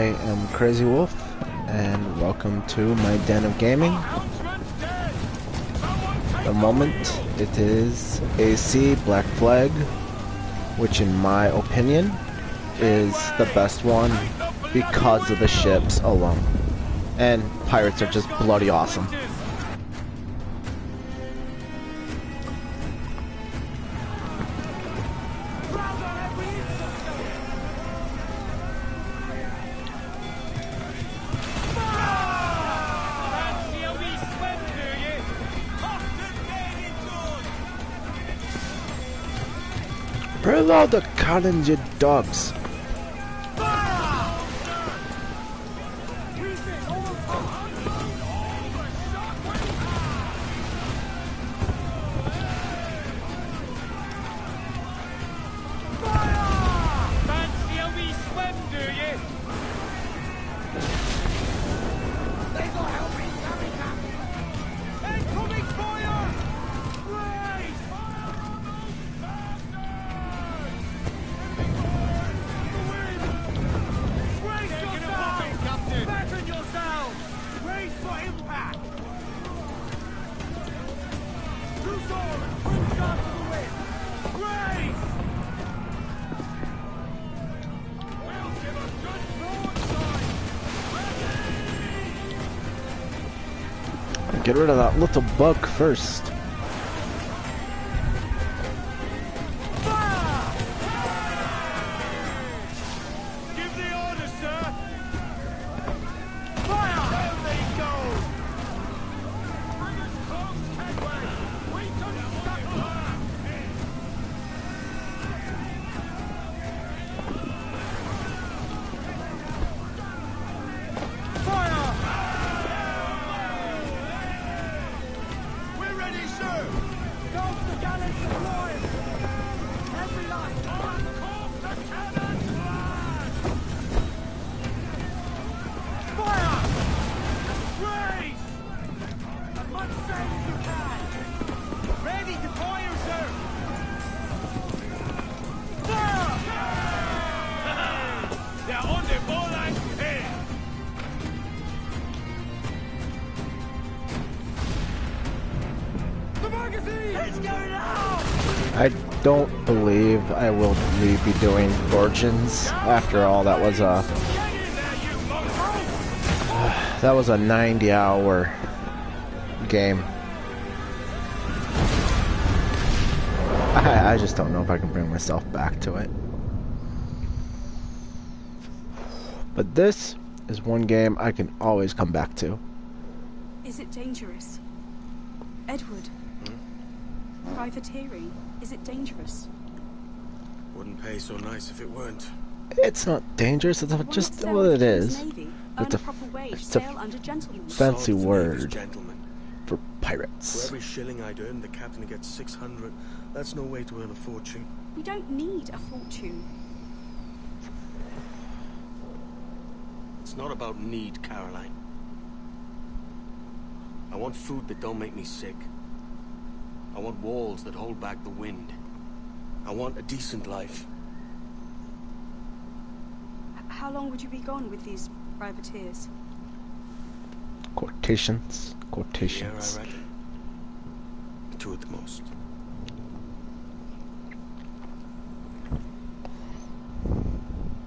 I am Crazy Wolf, and welcome to my den of gaming. The moment it is AC Black Flag, which in my opinion is the best one because of the ships alone. And pirates are just bloody awesome. The cannons, dogs! Little bug first. I will be be doing Origins. After all, that was a Get in there, you mongrel! that was a 90 hour game. I, I just don't know if I can bring myself back to it. But this is one game I can always come back to. Is it dangerous? Edward? Hmm? Privateering, is it dangerous? Wouldn't pay so nice if it weren't. It's not dangerous, it's Why just what with it the King's is. Navy, It's a- a proper wage, it's a under. Fancy Salt word. Gentlemen. For For every shilling I'd earn, the captain gets 600. That's no way to earn a fortune. We don't need a fortune. It's not about need, Caroline. I want food that don't make me sick. I want walls that hold back the wind. I want a decent life. How long would you be gone with these privateers? Quotations. Quotations. I. Two at the most.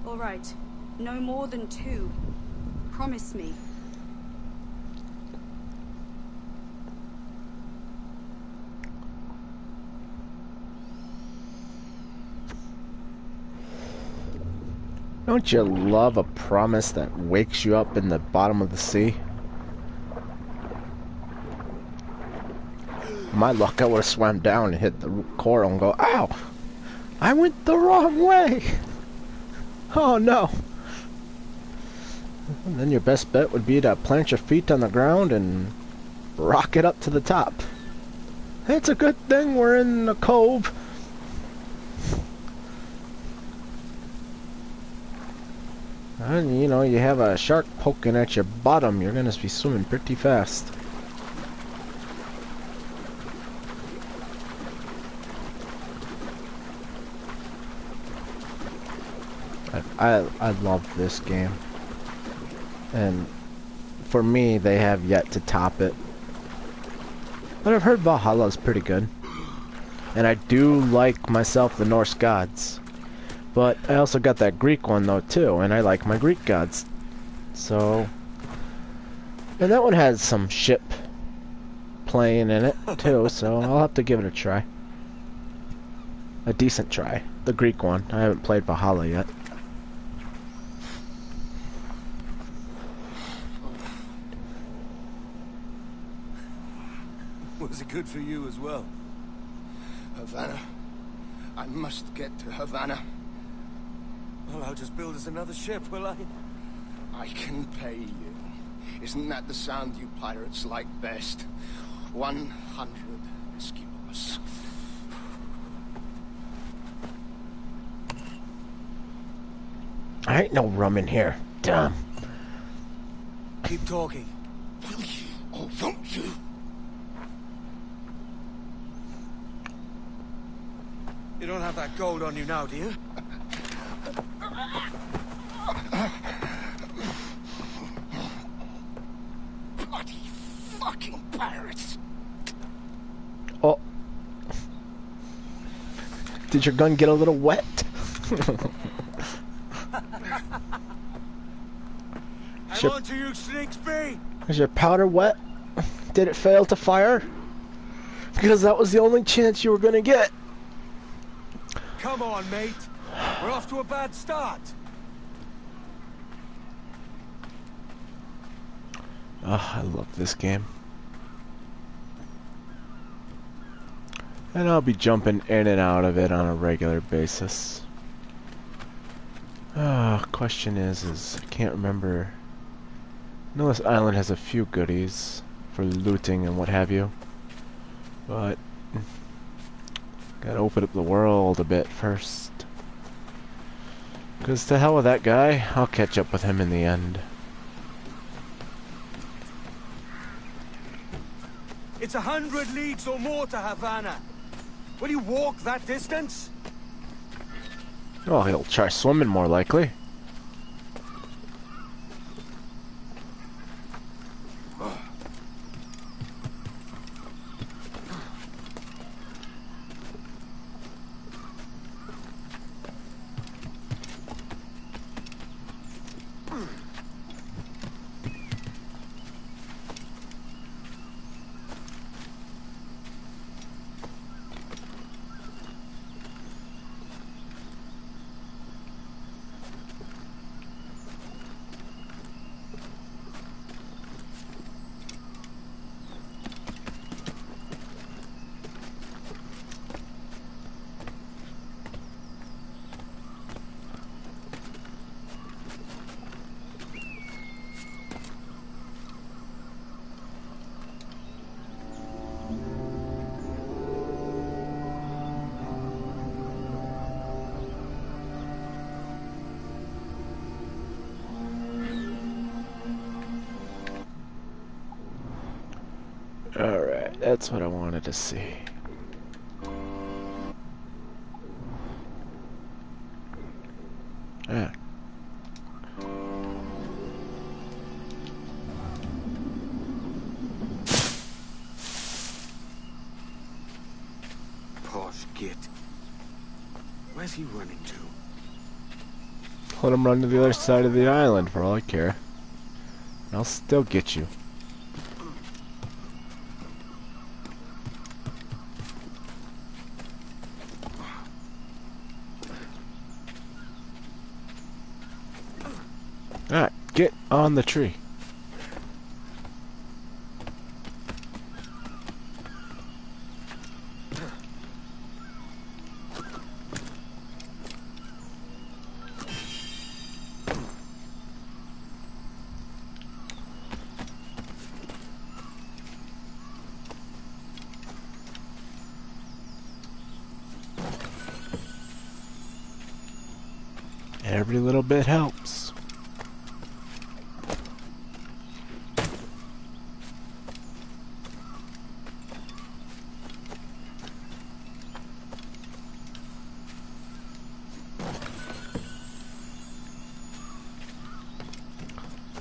All right, no more than two. Promise me. Don't you love a promise that wakes you up in the bottom of the sea? My luck, I would have swam down and hit the coral and go, ow! I went the wrong way! Oh no! And then your best bet would be to plant your feet on the ground and rock it up to the top. It's a good thing we're in a cove. And you know, you have a shark poking at your bottom, you're gonna be swimming pretty fast. I, I, I love this game. And for me, they have yet to top it. But I've heard Valhalla's pretty good. And I do like myself the Norse gods. But I also got that Greek one though too, and I like my Greek gods. So, and that one has some ship playing in it too, so I'll have to give it a try. A decent try. The Greek one. I haven't played Valhalla yet. Was it good for you as well? Havana. I must get to Havana. Well, I'll just build us another ship, will I? I can pay you. Isn't that the sound you pirates like best? One hundred escudos. I ain't no rum in here. Damn. Keep talking. Will you or won't you? You don't have that gold on you now, do you? Bloody fucking pirates! Oh. Did your gun get a little wet? I'm Sure. on to you, Is your powder wet? Did it fail to fire? Because that was the only chance you were gonna get. Come on, mate. We're off to a bad start. Oh, I love this game. And I'll be jumping in and out of it on a regular basis. Ah, question is, is I can't remember. I know this island has a few goodies for looting and what have you, but gotta open up the world a bit first. Cause to hell with that guy, I'll catch up with him in the end. It's a hundred leagues or more to Havana. Will you walk that distance? Oh, he'll try swimming more likely. That's what I wanted to see. Ah. Posh git. Where's he running to? Let him run to the other side of the island for all I care. I'll still get you. Alright, get on the tree. Every little bit helps.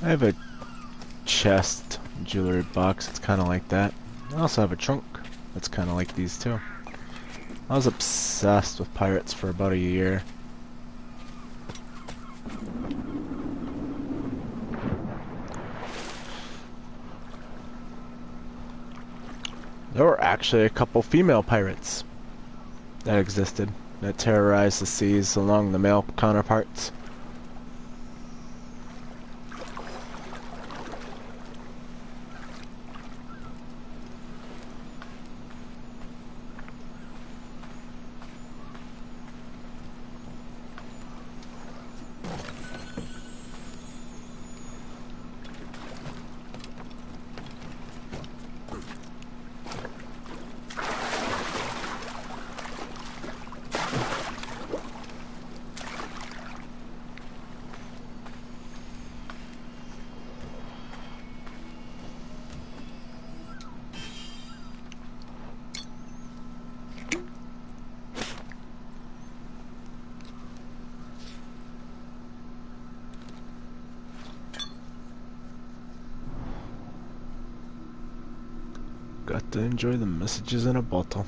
I have a chest jewelry box. It's kind of like that. I also have a trunk that's kind of like these too. I was obsessed with pirates for about a year. There were actually a couple female pirates that existed that terrorized the seas along the male counterparts. Got to enjoy the messages in a bottle.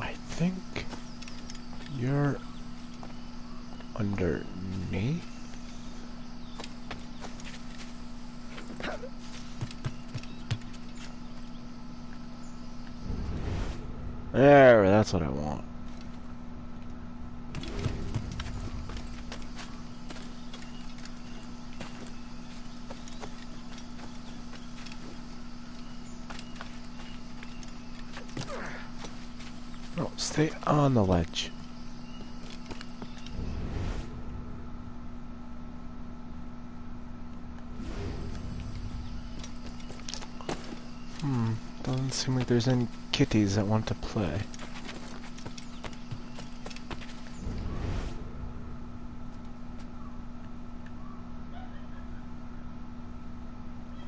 I think you're underneath. There, that's what I want. No, stay on the ledge. Hmm, like there's any kitties that want to play.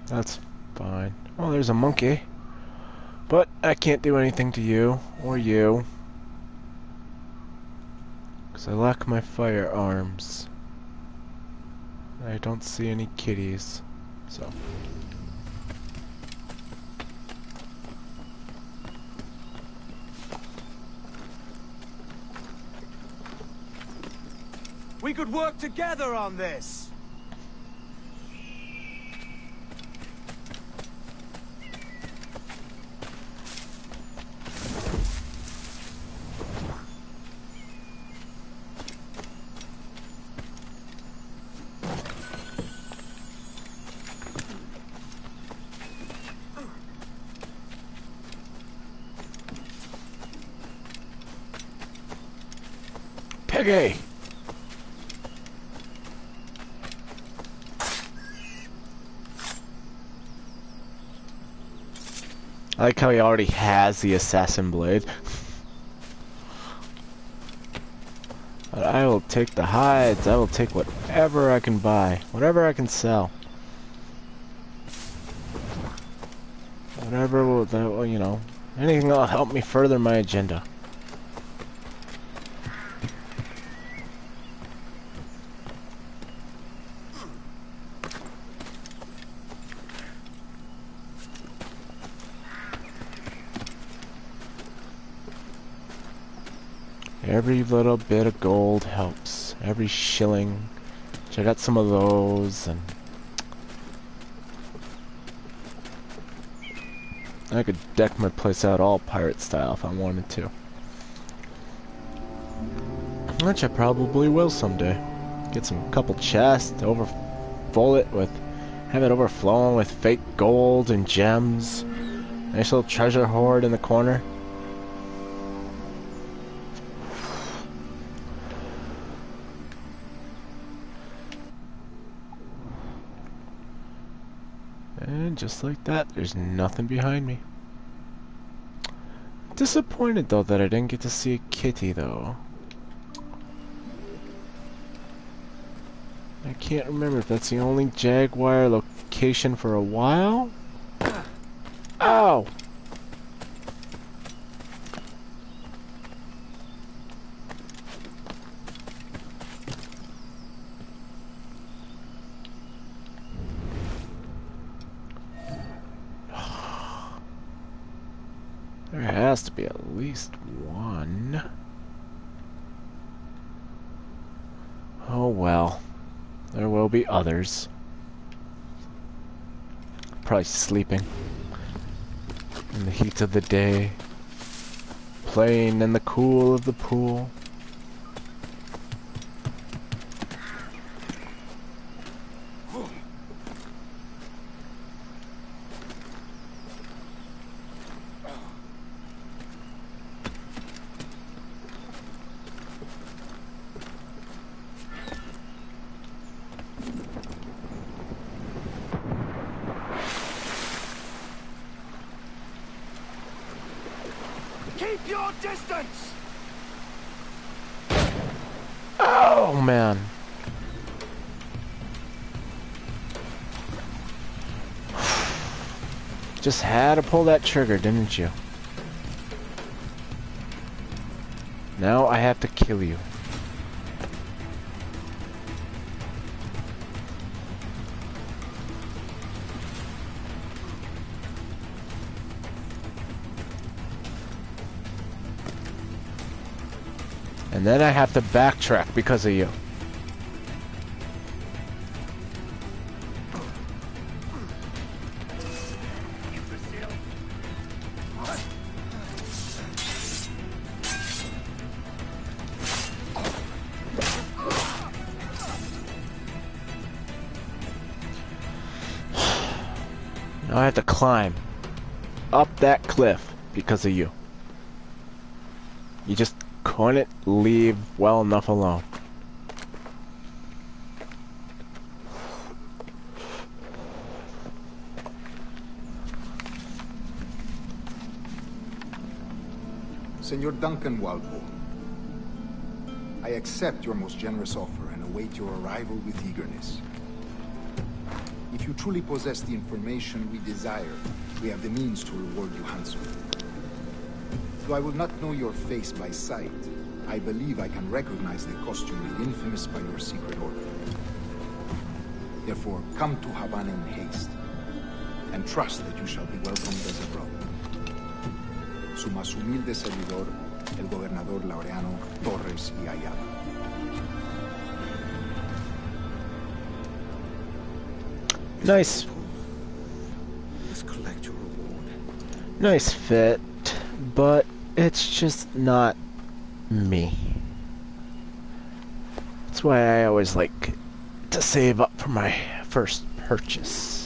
That's fine. Oh, there's a monkey. But I can't do anything to you, or you. Because I lack my firearms. I don't see any kitties, so. We could work together on this. Peggy! I like how he already has the assassin blade. But I will take the hides, I will take whatever I can buy, whatever I can sell. Whatever will, you know, anything that'll help me further my agenda. Every little bit of gold helps. Every shilling. Check out some of those and I could deck my place out all pirate style if I wanted to. Which I probably will someday. Get some couple chests, over full it with have it overflowing with fake gold and gems. Nice little treasure hoard in the corner. Just like that, there's nothing behind me. Disappointed though that I didn't get to see a kitty though. I can't remember if that's the only Jaguar location for a while. Ow! There has to be at least one. Oh well. There will be others. Probably sleeping. In the heat of the day. Playing in the cool of the pool. Just had to pull that trigger, didn't you? Now I have to kill you. And then I have to backtrack because of you. I have to climb up that cliff because of you. You just couldn't leave well enough alone. Senor Duncan Walpole, I accept your most generous offer and await your arrival with eagerness. If you truly possess the information we desire, we have the means to reward you handsomely. Though I will not know your face by sight, I believe I can recognize the costume made infamous by your secret order. Therefore, come to Havana in haste, and trust that you shall be welcomed as a brother. Su más humilde servidor, el gobernador Laureano Torres y Ayala. Nice, Let's collect your reward. nice fit, but it's just not me. That's why I always like to save up for my first purchase.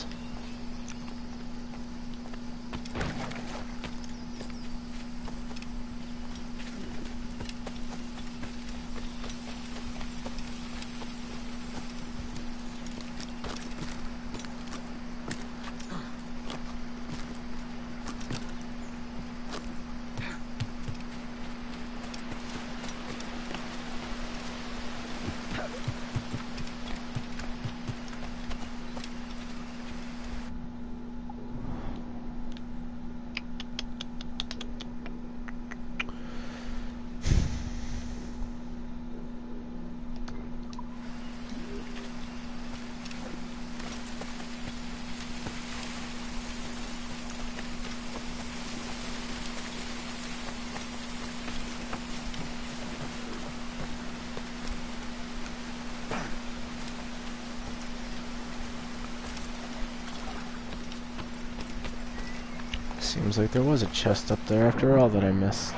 Like there was a chest up there after all that I missed.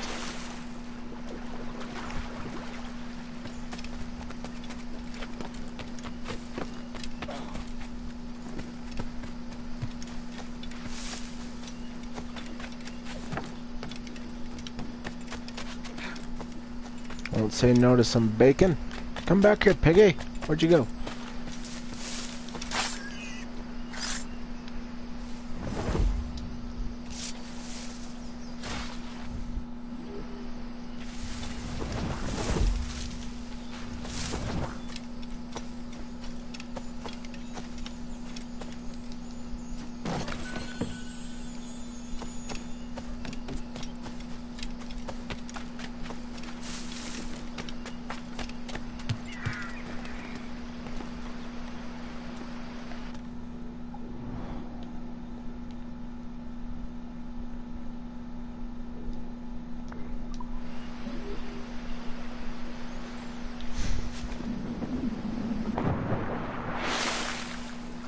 Won't say no to some bacon. Come back here, piggy. Where'd you go?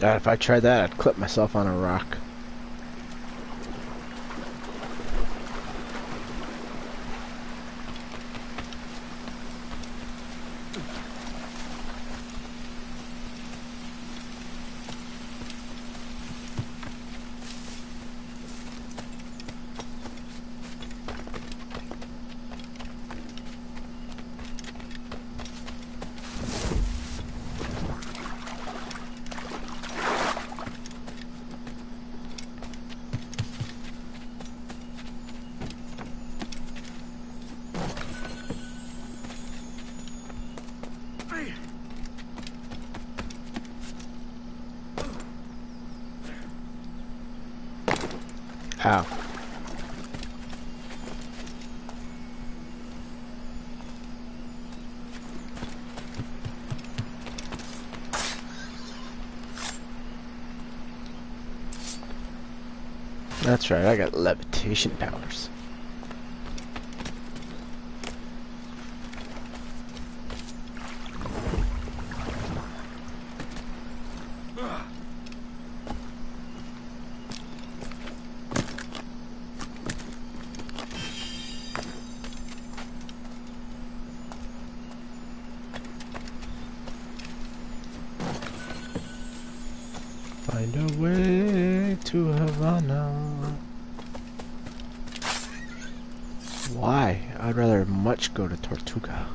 God, if I tried that, I'd clip myself on a rock. Ow. That's right, I got levitation powers. Find a way to Havana. Why? I'd rather much go to Tortuga.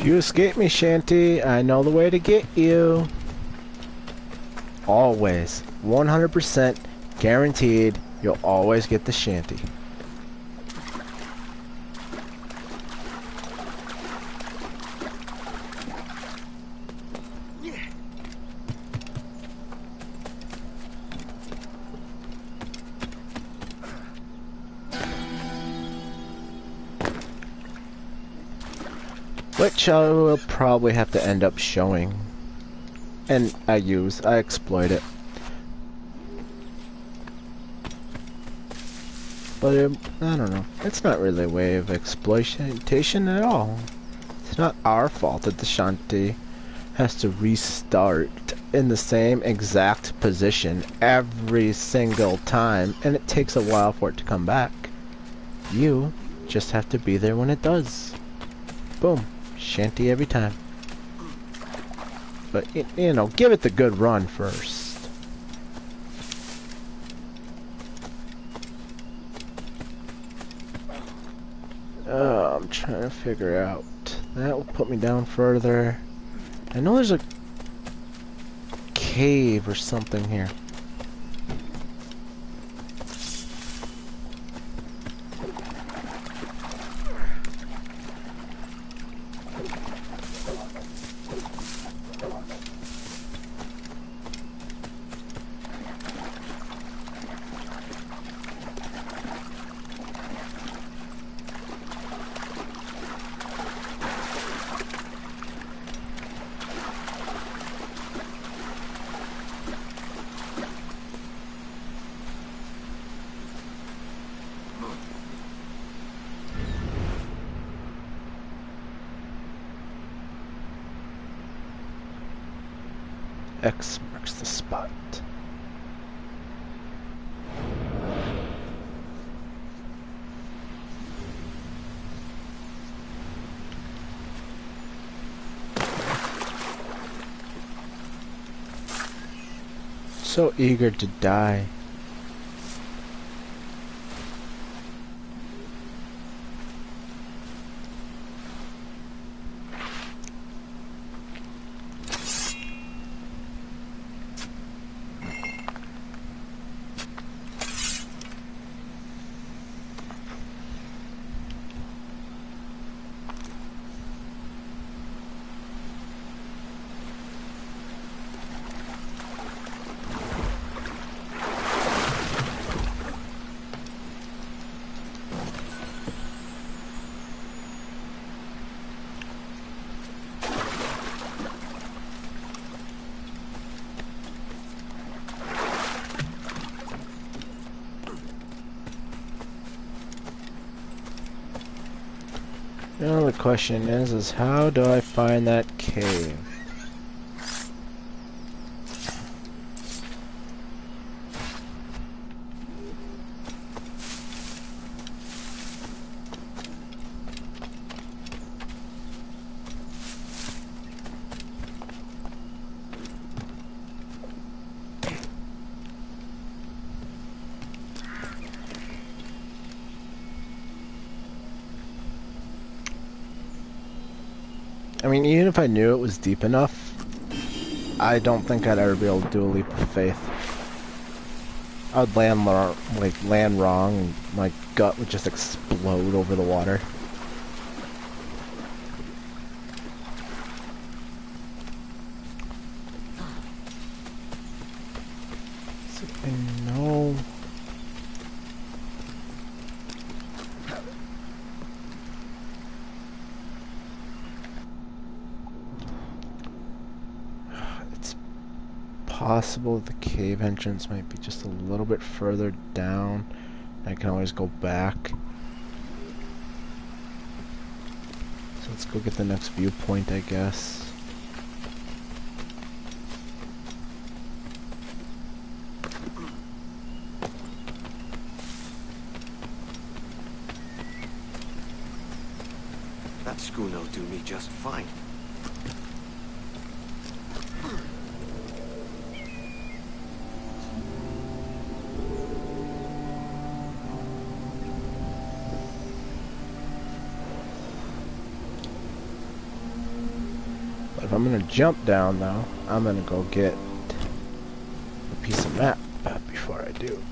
If you escape me, Shanty, I know the way to get you. Always. 100% guaranteed you'll always get the Shanty. Which I will probably have to end up showing. And I use, I exploit it. But it, I don't know, it's not really a way of exploitation at all. It's not our fault that the Shanty has to restart in the same exact position every single time, and it takes a while for it to come back. You just have to be there when it does. Boom. Shanty every time. But, you know, give it the good run first. Oh, I'm trying to figure out. That will put me down further. I know there's a... cave or something here. X marks the spot. So eager to die. Now the question is, is how do I find that cave? Mean, even if I knew it was deep enough, I don't think I'd ever be able to do a leap of faith. I would land like land wrong, and my gut would just explode over the water. So I know. It's possible the cave entrance might be just a little bit further down. I can always go back. So let's go get the next viewpoint, I guess. That schooner'll do me just fine. Jump down though, I'm gonna go get a piece of map before I do.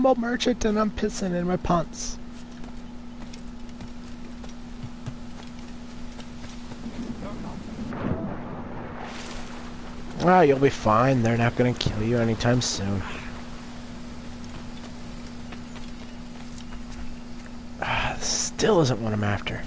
humble merchant and I'm pissing in my pants. Ah, you'll be fine. They're not gonna kill you anytime soon. Ah, still isn't what I'm after.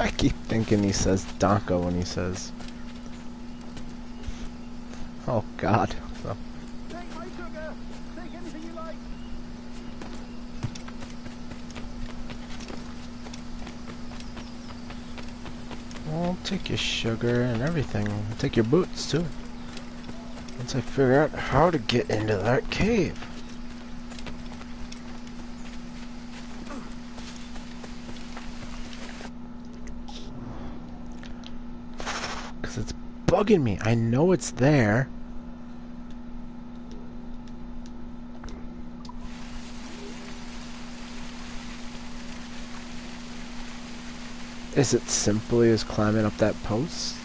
I keep thinking he says Donko when he says. Oh God. So, Take my sugar! Take anything you like! I'll take your sugar and everything. I'll take your boots too. Once I figure out how to get into that cave. Cause it's bugging me. I know it's there. Is it simply as climbing up that post?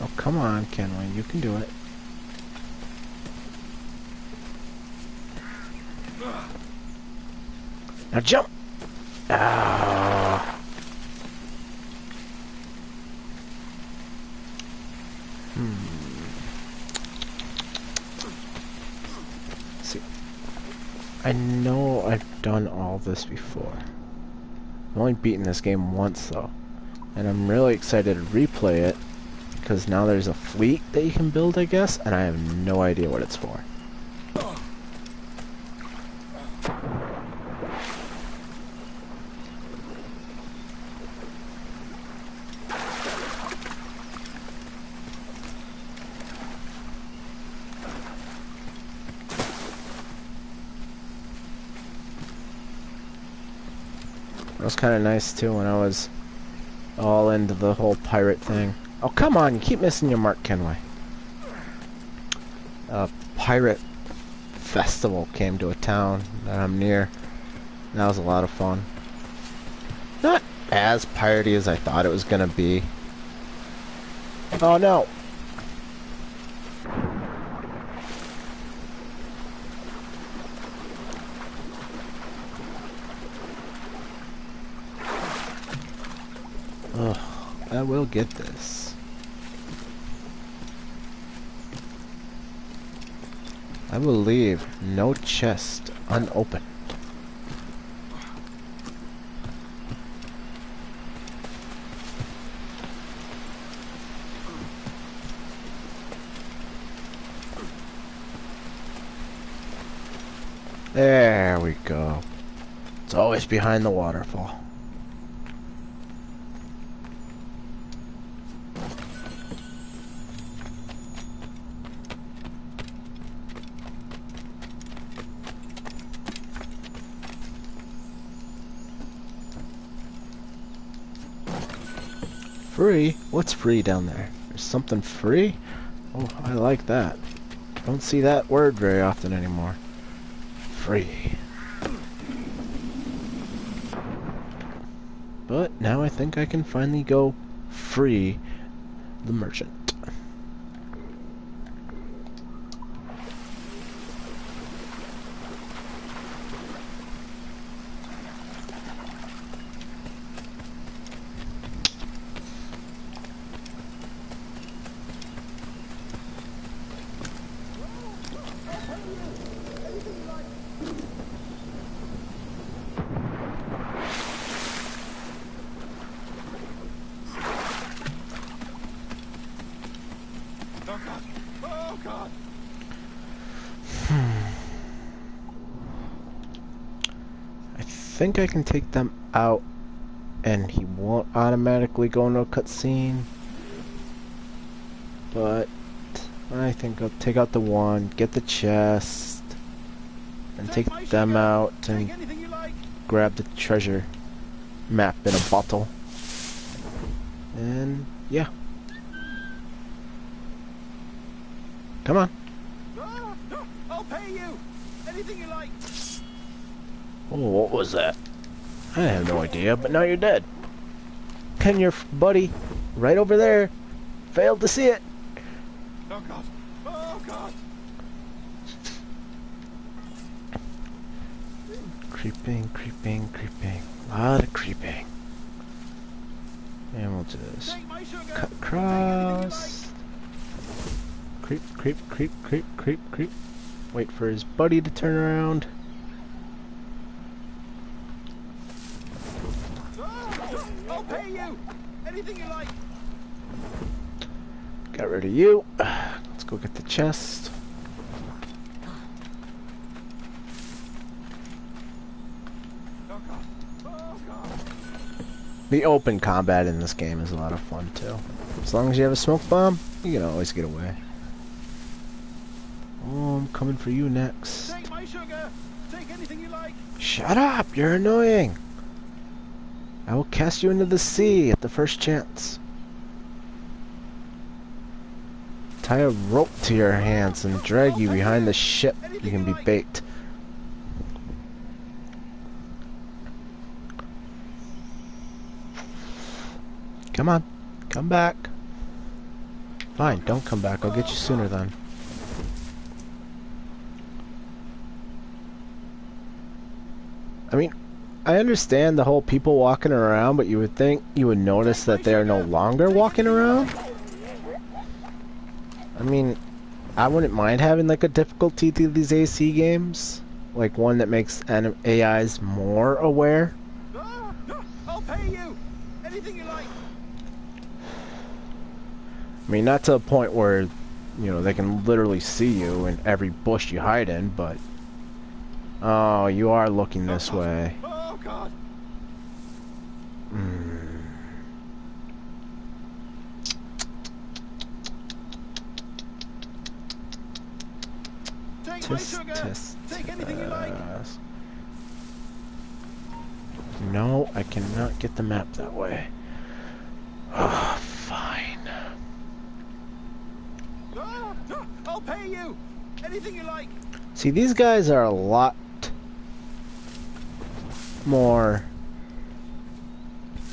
Oh, come on, Kenway. You can do it. Now jump! Ah. See, I know I've done all this before. I've only beaten this game once though, and I'm really excited to replay it because now there's a fleet that you can build, I guess, and I have no idea what it's for. Kind of nice too when I was all into the whole pirate thing. Oh, come on, you keep missing your mark, Kenway. A pirate festival came to a town that I'm near. That was a lot of fun. Not as piratey as I thought it was gonna be. Oh no! I will get this. I will leave no chest unopened. There we go. It's always behind the waterfall. Free? What's free down there? There's something free? Oh, I like that. Don't see that word very often anymore. Free. But now I think I can finally go free the merchant. Oh god! Oh god! I think I can take them out and he won't automatically go into a cutscene. But I think I'll take out the one, get the chest, and Take them out and like. grab the treasure map in a bottle. And yeah. Come on. Ah, ah, I'll pay you. Anything you like. Oh, what was that? I have no idea, but now you're dead. And your buddy, right over there, failed to see it. Oh God. Oh God. Creeping, creeping, creeping. A lot of creeping. And we'll just Take my sugar. cut Take anything you like. across. Creep, creep, creep, creep, creep, creep. Wait for his buddy to turn around. Ah, ah, I'll pay you. Anything you like. Got rid of you. Let's go get the chest. The open combat in this game is a lot of fun too. As long as you have a smoke bomb, you can always get away. Oh, I'm coming for you next. Take my sugar. Take anything you like. Shut up! You're annoying! I will cast you into the sea at the first chance. Tie a rope to your hands and drag you behind the ship. You can be bait. Come on. Come back. Fine, don't come back. I'll get you sooner then. I mean, I understand the whole people walking around, but you would think you would notice that they are no longer walking around. I mean, I wouldn't mind having like a difficulty through these AC games, like one that makes AIs more aware. I'll pay you. Anything you like. I mean, not to a point where, you know, they can literally see you in every bush you hide in, but... Oh, you are looking this way. Oh God. Hmm. Take my Tisk, sugar. tisk, Take anything you like. No, I cannot get the map that way. Ah, fine. Ah, I'll pay you. Anything you like. See, these guys are a lot more...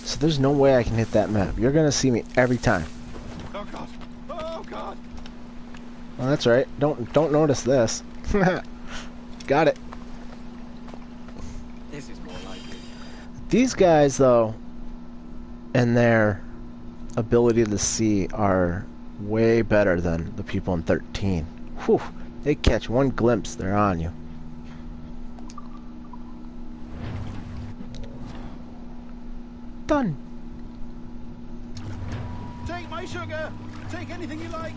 So there's no way I can hit that map. You're gonna see me every time. Oh God. Oh God. Well, that's right. Don't don't notice this. Got it. This is more like it. These guys, though, and their ability to see are way better than the people in 13. Whew. They catch one glimpse, they're on you. Done. Take my sugar. Take anything you like.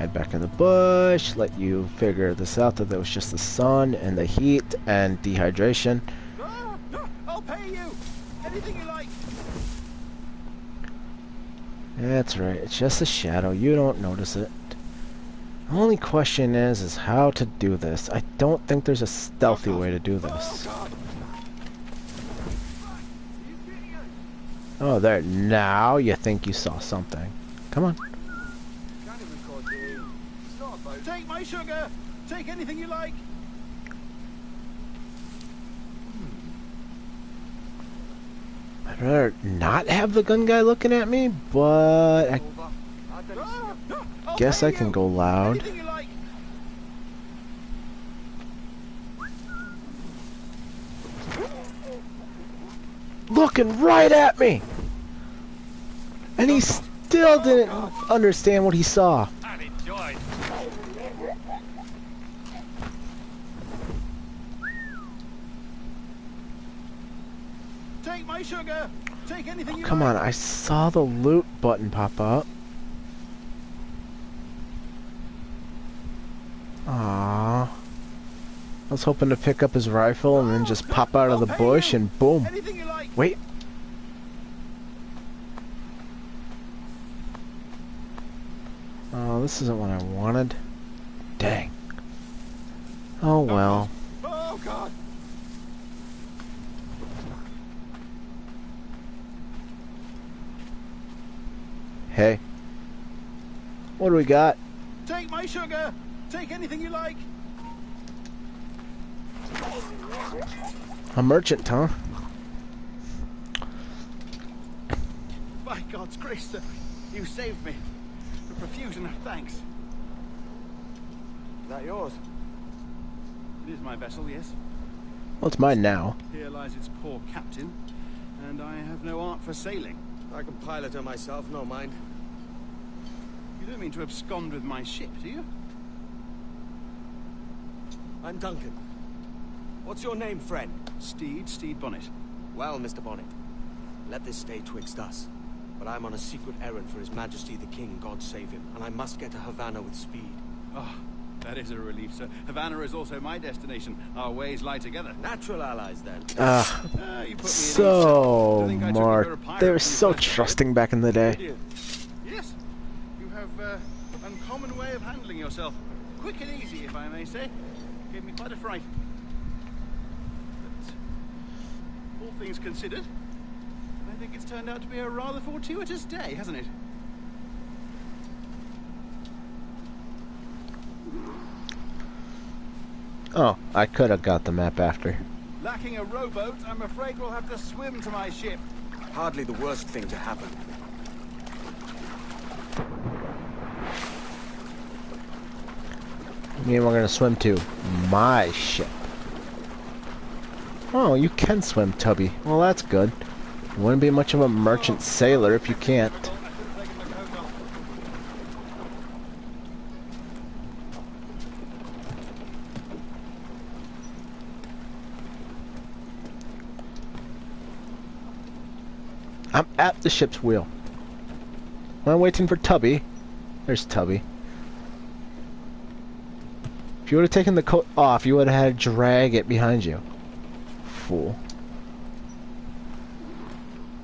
Hide back in the bush, let you figure this out that there was just the sun and the heat and dehydration. I'll pay you. Anything you like. That's right, it's just a shadow, you don't notice it. The only question is, is how to do this. I don't think there's a stealthy way to do this. Oh Oh, there, now you think you saw something. Come on. Take my sugar. Take anything you like. I'd rather not have the gun guy looking at me, but I Ah, I'll guess I can go loud. Anything you like. Looking right at me! And he still didn't understand what he saw. And enjoy. Take my sugar. Take anything you Come like. on, I saw the loot button pop up. Aww. I was hoping to pick up his rifle and then oh, just pop out of the bush and boom. Like. Wait. Oh, this isn't what I wanted. Dang. Oh well. Oh, God! Hey. What do we got? Take my sugar! Take anything you like! A merchant, huh? By God's grace, sir, you saved me. A profusion of thanks. Is that yours? It is my vessel, yes. Well, it's mine now. Here lies its poor captain, and I have no art for sailing. I can pilot her myself, no mind. You don't mean to abscond with my ship, do you? I'm Duncan. What's your name, friend? Stede, Stede Bonnet. Well, Mr. Bonnet, let this stay twixt us. But I'm on a secret errand for His Majesty the King, God save him, and I must get to Havana with speed. Oh, that is a relief, sir. Havana is also my destination. Our ways lie together. Natural allies, then. Ah, Ah, you put me at ease, sir. so Don't think I took you Mark. for a pirate They were so first said it. trusting back in the day. Did you? Yes. You have uh, uncommon way of handling yourself. Quick and easy, if I may say. Gave me quite a fright. But all things considered, I think it's turned out to be a rather fortuitous day, hasn't it? Oh, I could have got the map after. Lacking a rowboat, I'm afraid we'll have to swim to my ship. Hardly the worst thing to happen. Me we're gonna swim to my ship. Oh, you can swim, Tubby. Well, that's good. You wouldn't be much of a merchant sailor if you can't. I'm at the ship's wheel. I'm waiting for Tubby. There's Tubby. If you would have taken the coat off, you would have had to drag it behind you. Fool.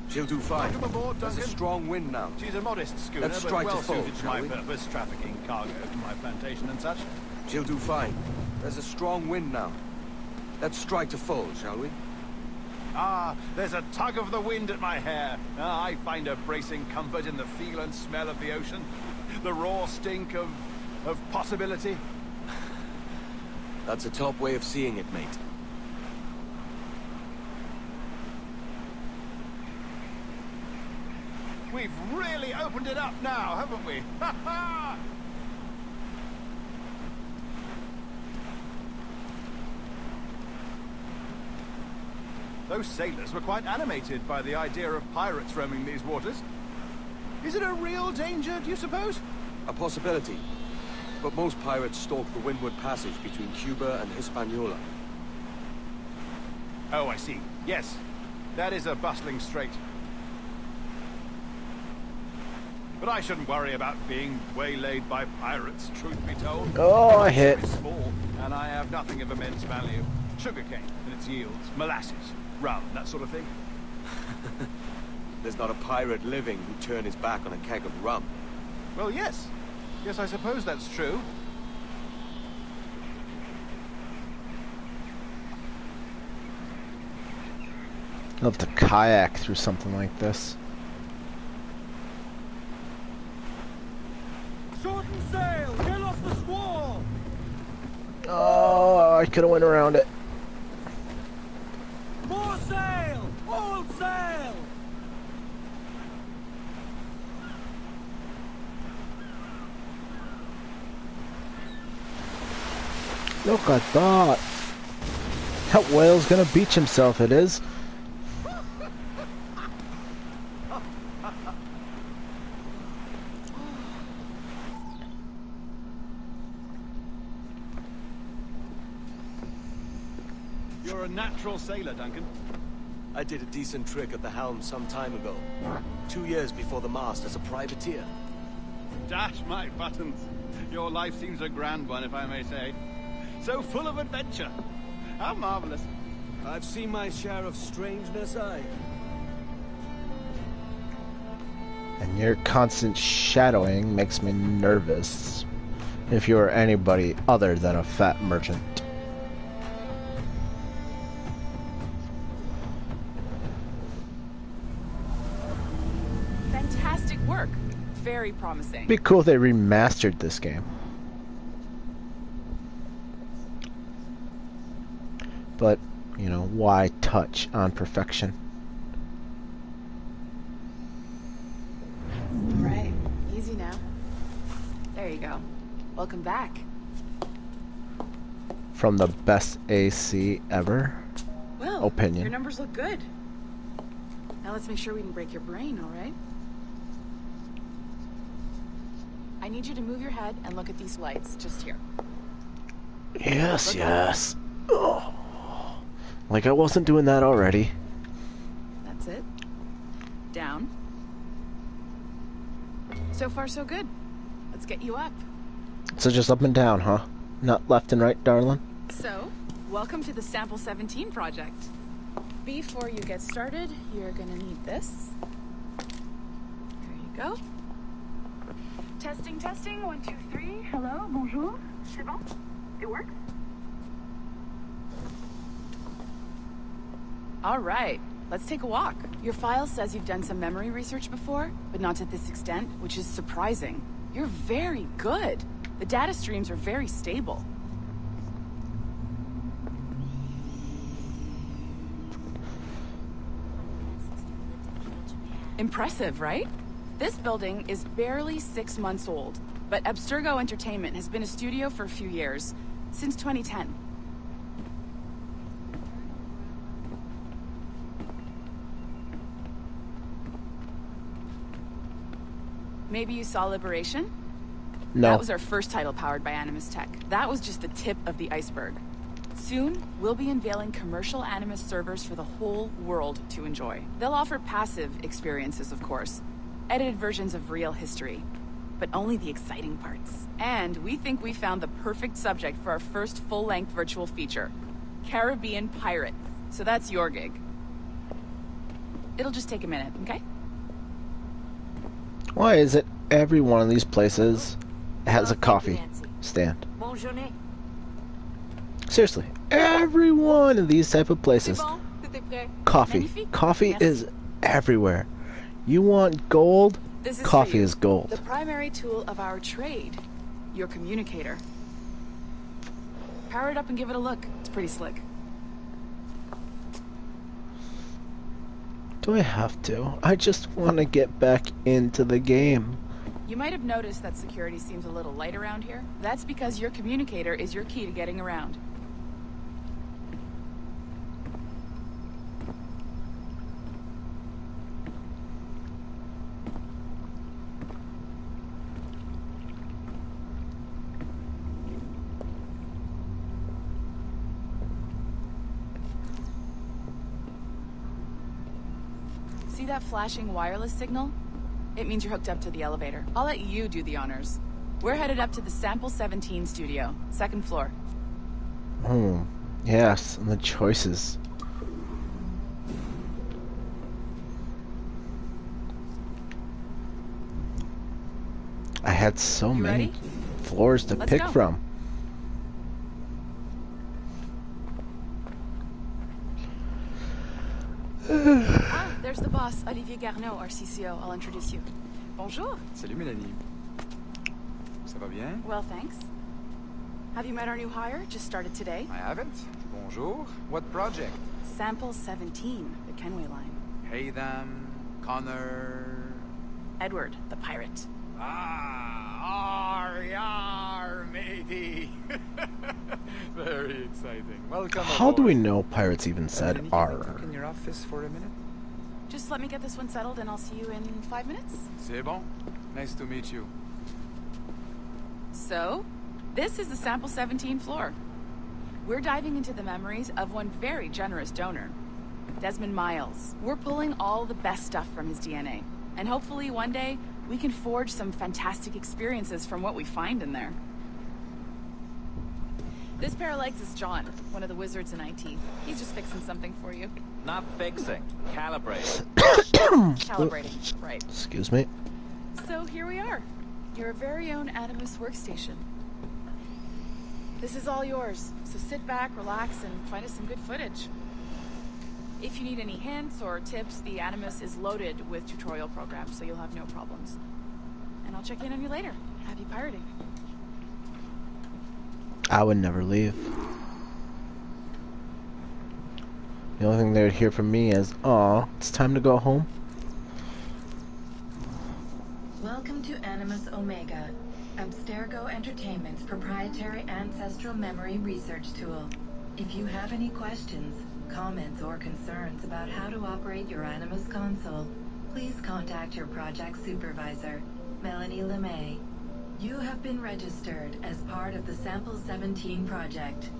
She'll do fine. Welcome aboard, There's a strong wind now. She's a modest schooner, Let's but strike to well fold, suited to my we? purpose, trafficking cargo from my plantation and such. She'll do fine. There's a strong wind now. Let's strike to full, shall we? Ah, there's a tug of the wind at my hair. Ah, I find a bracing comfort in the feel and smell of the ocean. The raw stink of... of possibility. That's a top way of seeing it, mate. We've really opened it up now, haven't we? Ha ha! Those sailors were quite animated by the idea of pirates roaming these waters. Is it a real danger, do you suppose? A possibility. But most pirates stalk the windward passage between Cuba and Hispaniola. Oh, I see. Yes, that is a bustling strait. But I shouldn't worry about being waylaid by pirates, truth be told. Oh, I My ship hit. small, and I have nothing of immense value. Sugarcane and its yields, molasses, rum, that sort of thing. There's not a pirate living who'd turn his back on a keg of rum. Well, yes. Yes, I suppose that's true. Love to kayak through something like this. Shorten sail! Get off the squall! Oh, I could have went around it. More sail! All sail! Look at that. That whale's gonna beach himself, it is. You're a natural sailor, Duncan. I did a decent trick at the helm some time ago. Two years before the mast as a privateer. Dash my buttons. Your life seems a grand one, if I may say. So full of adventure. How marvelous. I've seen my share of strangeness, I. And your constant shadowing makes me nervous. if you're anybody other than a fat merchant. Fantastic work. Very promising. Be cool if they remastered this game. But, you know, why touch on perfection? All right, Easy now. There you go. Welcome back. From the best AC ever. Well, Opinion. your numbers look good. Now let's make sure we didn't break your brain, all right? I need you to move your head and look at these lights just here. Yes, Look yes. Oh. Like I wasn't doing that already. That's it. Down. So far, so good. Let's get you up. So just up and down, huh? Not left and right, darling? So, welcome to the Sample 17 project. Before you get started, you're gonna need this. There you go. Testing, testing, one, two, three. Hello, bonjour. C'est bon? It works? All right, let's take a walk. Your file says you've done some memory research before, but not to this extent, which is surprising. You're very good. The data streams are very stable. Impressive, right? This building is barely six months old, but Abstergo Entertainment has been a studio for a few years, since 2010. Maybe you saw Liberation? No. That was our first title powered by Animus Tech. That was just the tip of the iceberg. Soon, we'll be unveiling commercial Animus servers for the whole world to enjoy. They'll offer passive experiences, of course, edited versions of real history, but only the exciting parts. And we think we found the perfect subject for our first full-length virtual feature, Caribbean Pirates. So that's your gig. It'll just take a minute, okay? Why is it every one of these places has a coffee stand? Seriously, every one of these type of places. Bon, tout est prêt. Coffee. Coffee is everywhere. You want gold? Is Coffee is gold. The primary tool of our trade, your communicator. Power it up and give it a look. It's pretty slick. Do I have to? I just want to get back into the game. You might have noticed that security seems a little light around here. That's because your communicator is your key to getting around. See that flashing wireless signal? It means you're hooked up to the elevator. I'll let you do the honors. We're headed up to the Sample 17 studio, second floor. Hmm. Yes, and the choices. I had so You many ready? floors to Let's pick go. from. Ah, there's the boss, Olivier Garneau, our CCO. I'll introduce you. Bonjour. Salut Mélanie. Ça va bien? Well, thanks. Have you met our new hire? Just started today. I haven't. Bonjour. What project? Sample 17, the Kenway line. Haytham, Connor. Edward, the pirate. Ah, ar, yar, matey. Very exciting. Welcome How do we know pirates even said Mélanie, R? in your office for a minute? Just let me get this one settled and I'll see you in five minutes. C'est bon. Nice to meet you. So, this is the Sample 17 floor. We're diving into the memories of one very generous donor, Desmond Miles. We're pulling all the best stuff from his DNA. And hopefully one day, we can forge some fantastic experiences from what we find in there. This Parallax is John, one of the wizards in IT. He's just fixing something for you. Not fixing, calibrating. Calibrating, right. Excuse me. So here we are. Your very own Animus workstation. This is all yours, so sit back, relax, and find us some good footage. If you need any hints or tips, the Animus is loaded with tutorial programs, so you'll have no problems. And I'll check in on you later. Happy pirating. I would never leave. The only thing they would hear from me is, "Aw, it's time to go home." Welcome to Animus Omega, Abstergo Entertainment's proprietary ancestral memory research tool. If you have any questions, comments, or concerns about how to operate your Animus console, please contact your project supervisor, Melanie LeMay. You have been registered as part of the Sample 17 project.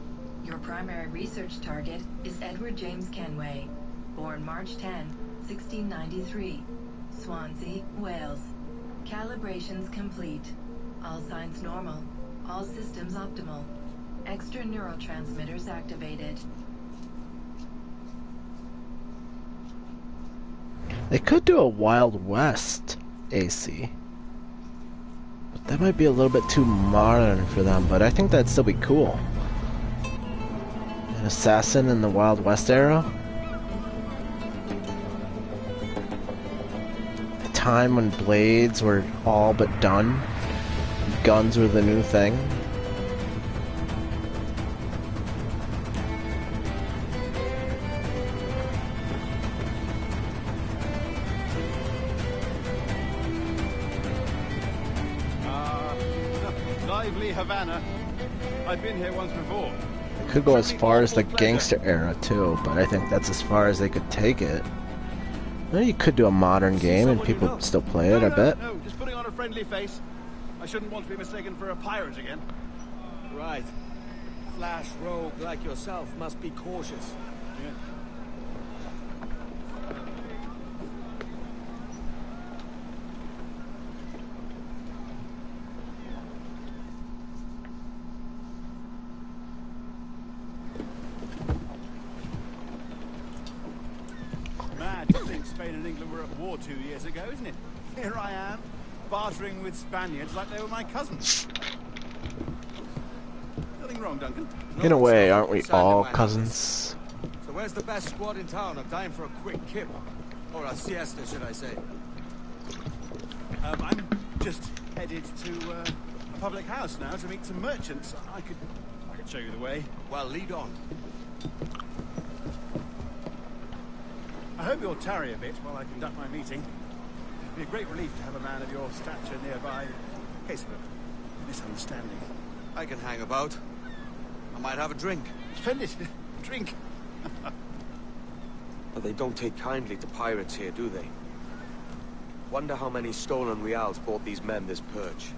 Your primary research target is Edward James Kenway, born March 10, 1693, Swansea, Wales. Calibrations complete. All signs normal. All systems optimal. Extra neurotransmitters activated. They could do a Wild West AC. But that might be a little bit too modern for them, but I think that'd still be cool. An assassin in the Wild West era? A time when blades were all but done. Guns were the new thing. Havana. I've been here once before. They could go as far as the gangster era too, but I think that's as far as they could take it. Well, you could do a modern game and people would still play it, I No, bet. No, no, just putting on a friendly face. I shouldn't want to be mistaken for a pirate again. Right. Flash rogue like yourself must be cautious. Mad to think Spain and England were at war two years ago, isn't it? Here I am, bartering with Spaniards like they were my cousins. Nothing wrong, Duncan. In a way, aren't we all cousins? So where's the best squad in town? I'm dying for a quick kip. Or a siesta, should I say. Um, I'm just headed to uh, a public house now to meet some merchants. I could, I could show you the way. Well, lead on. I hope you'll tarry a bit while I conduct my meeting. It'd be a great relief to have a man of your stature nearby in case of a misunderstanding. I can hang about. I might have a drink. Splendid. Drink. But they don't take kindly to pirates here, do they? Wonder how many stolen reals bought these men this perch.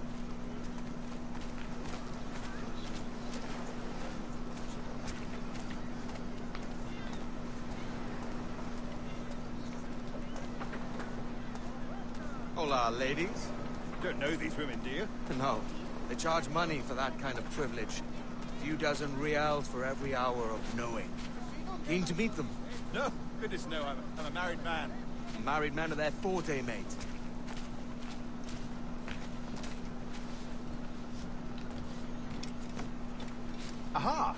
Hola, ladies. Don't know these women, do you? No, they charge money for that kind of privilege. A few dozen reals for every hour of knowing. Keen to meet them. No. Goodness, no. I'm a, I'm a married man. A Married man are their forte, mate. Aha!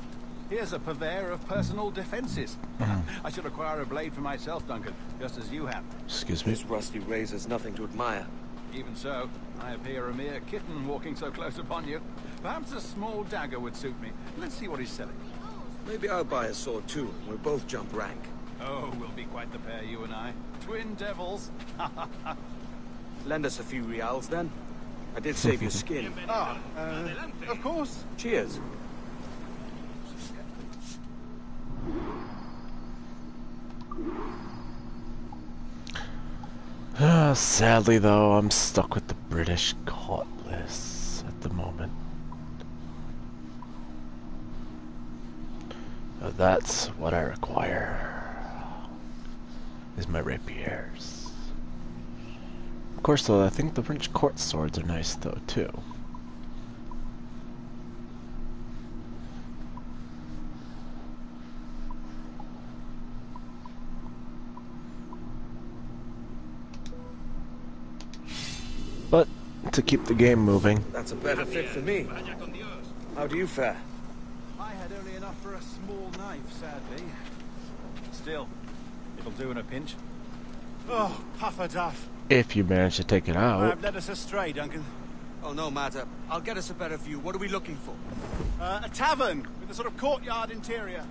Here's a purveyor of personal defenses. Mm. I should acquire a blade for myself, Duncan, just as you have. Excuse me. This rusty razor's nothing to admire. Even so, I appear a mere kitten walking so close upon you. Perhaps a small dagger would suit me. Let's see what he's selling. Maybe I'll buy a sword too, and we'll both jump rank. Oh, we'll be quite the pair, you and I. Twin devils. Lend us a few reals then. I did save your skin. ah, uh, of course. Cheers. Ah, Sadly, though, I'm stuck with the British cutlass at the moment. Uh, That's what I require. Is my rapiers. Of course, though, I think the French court swords are nice, though, too. To keep the game moving, That's a better fit for me. How do you fare? I had only enough for a small knife, sadly. Still, it'll do in a pinch. Oh, puffer duff. If you manage to take it out. I've led us astray, Duncan. Oh, no matter. I'll get us a better view. What are we looking for? Uh, a tavern with a sort of courtyard interior.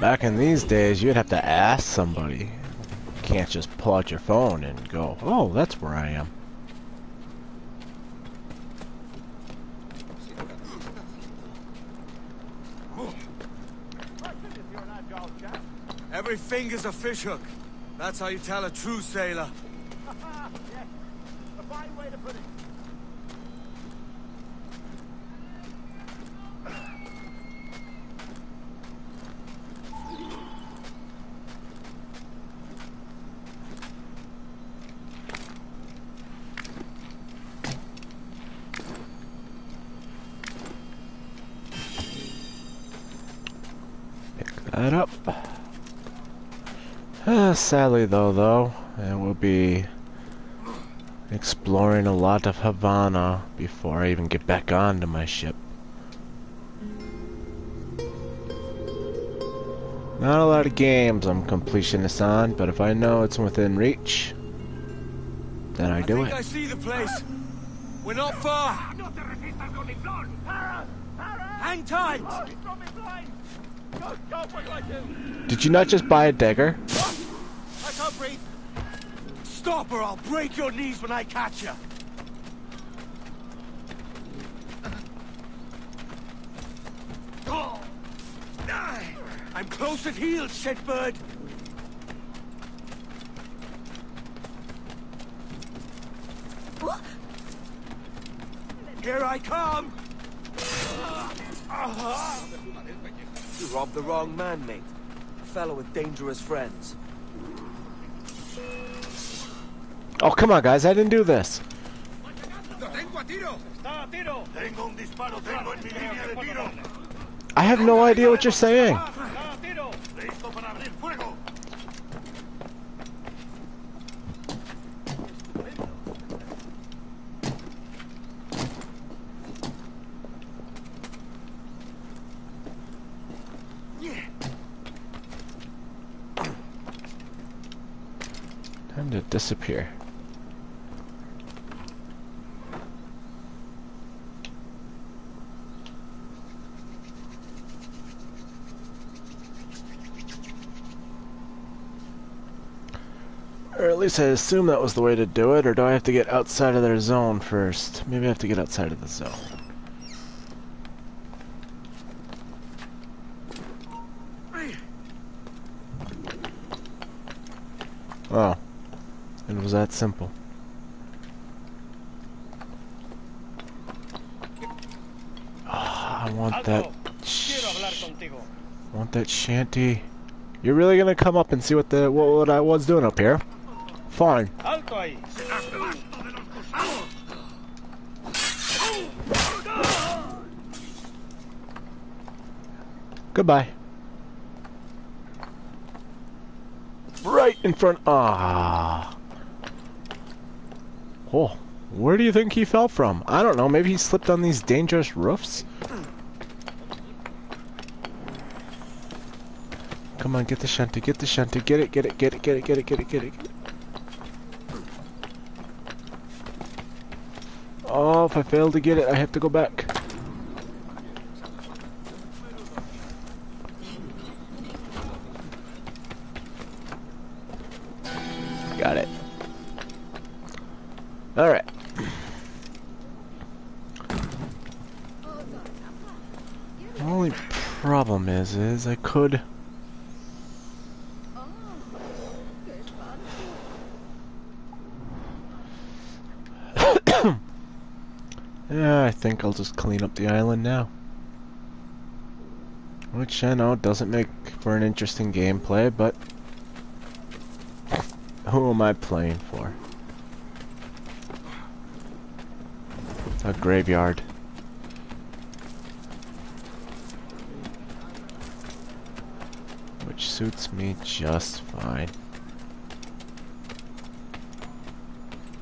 Back in these days, you'd have to ask somebody. You can't just pull out your phone and go, oh, that's where I am. Every finger's a fishhook. That's how you tell a true sailor. yes, a fine way to put it. That up. Uh, sadly, though, though, and we'll be exploring a lot of Havana before I even get back onto my ship. Not a lot of games I'm completionist on, but if I know it's within reach, then I, I do think it. I see the place. We're not far. Hang tight. Did you not just buy a dagger? I can't breathe. Stop or I'll break your knees when I catch you. I'm close at heel, shitbird. Here I come! Robbed the wrong man, mate. A fellow with dangerous friends. Oh, come on, guys, I didn't do this. I have no idea what you're saying. Time to disappear. Or at least I assume that was the way to do it, or do I have to get outside of their zone first? Maybe I have to get outside of the zone. Oh. It was that simple. Ah, I want that. Want that shanty. You're really gonna come up and see what the what, what I was doing up here? Fine. Goodbye. Right in front. Ah. Oh, where do you think he fell from? I don't know. Maybe he slipped on these dangerous roofs. Come on, get the shanty, get the shanty, get it, get it, get it, get it, get it, get it, get it. Get it. Oh, if I fail to get it, I have to go back. Only problem is, is I could... yeah, I think I'll just clean up the island now. Which I know doesn't make for an interesting gameplay, but who am I playing for? A graveyard. Which suits me just fine.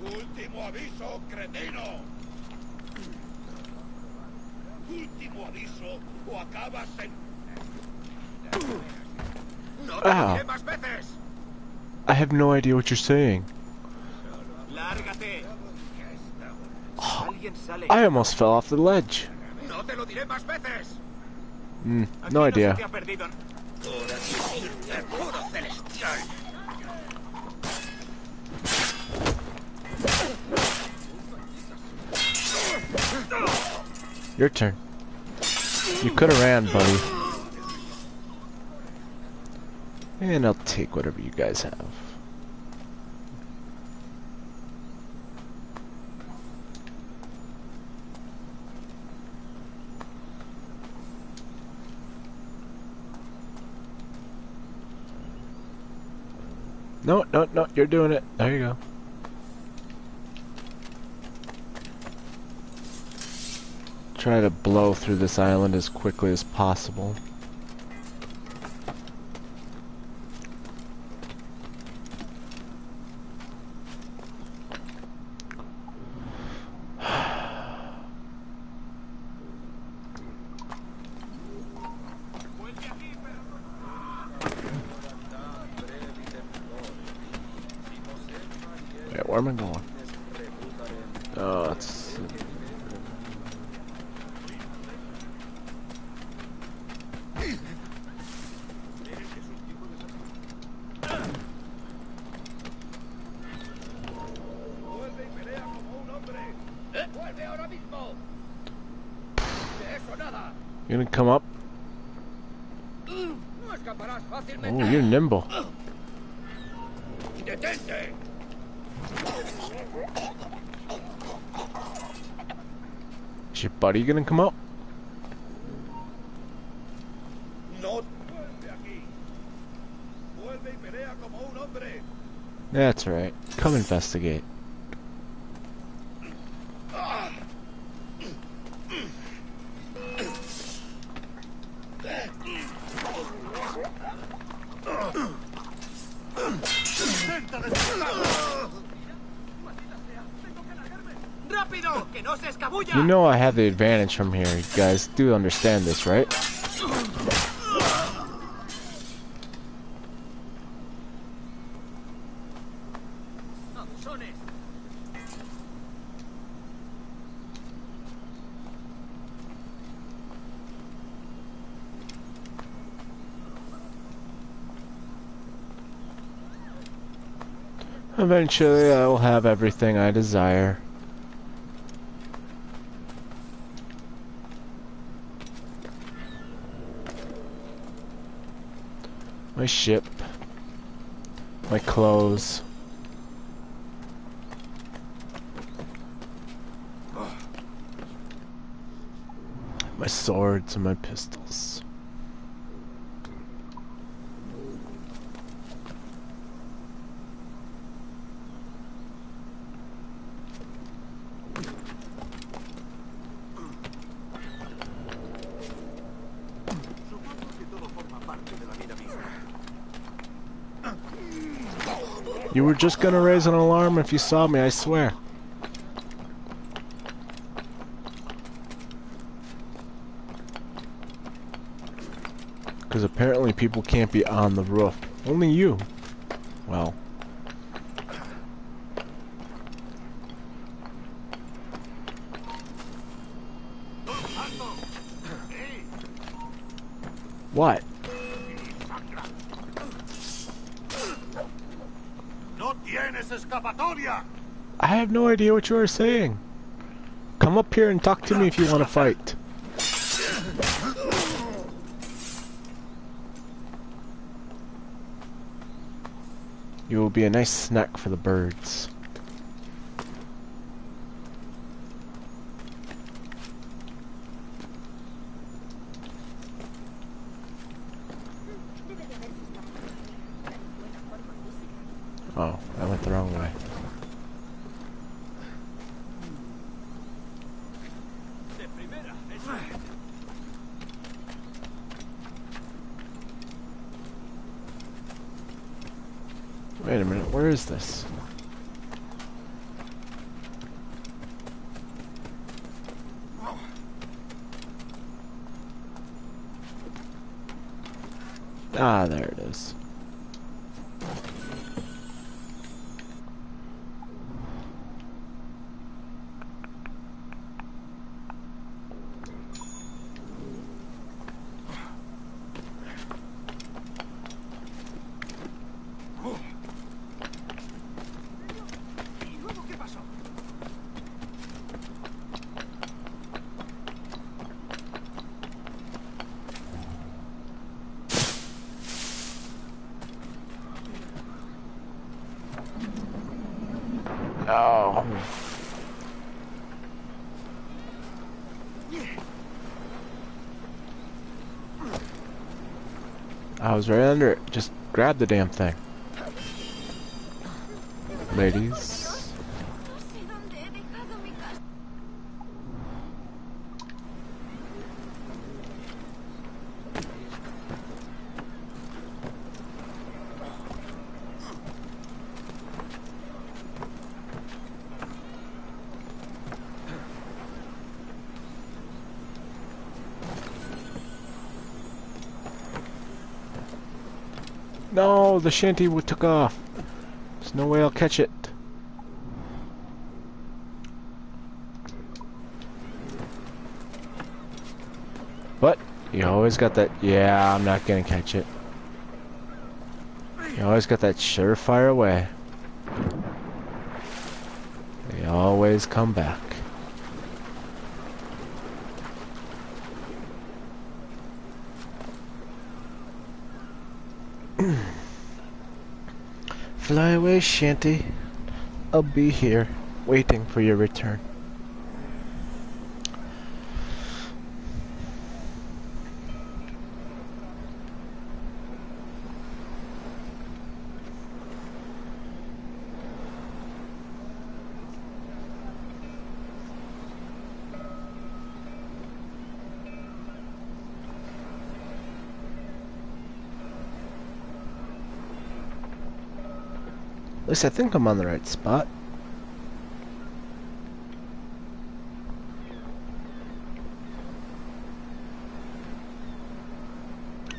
Último aviso, cretino. Último aviso o acabas en... No Ow. diré más veces. I have no idea what you're saying. Sale. I almost fell off the ledge. No te lo diré más veces. Mm, no idea. Your turn. You could have ran, buddy. And I'll take whatever you guys have. No, no, no, you're doing it. There you go. Try to blow through this island as quickly as possible. Yeah, where am I going? Oh, it's Vuelve y pelea como un hombre. Vuelve ahora mismo. De eso nada. you gonna come up? No escaparás Oh, fácilmente. you're nimble. Detente. Is your buddy gonna come up? No. Vuelve aquí. Vuelve y pelea como un hombre. That's right. Come investigate. You know I have the advantage from here. You guys do understand this, right? Eventually, I will have everything I desire. My ship. My clothes. My swords and my pistols. You were just gonna raise an alarm if you saw me, I swear. Because apparently people can't be on the roof. Only you. Well. What? ¡No tienes escapatoria! I have no idea what you are saying. Come up here and talk to me if you want to fight. You will be a nice snack for the birds. Oh, I went the wrong way. De primera, eso es. Wait a minute, where is this? Ah, there it is. I was right under it. Just grab the damn thing. Ladies. The shanty took off. There's no way I'll catch it. But you always got that. Yeah, I'm not gonna catch it. You always got that surefire way. They always come back. Fly away, Shanty. I'll be here, waiting for your return. Least I think I'm on the right spot.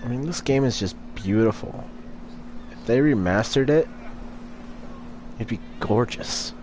I mean, this game is just beautiful. If they remastered it, it'd be gorgeous.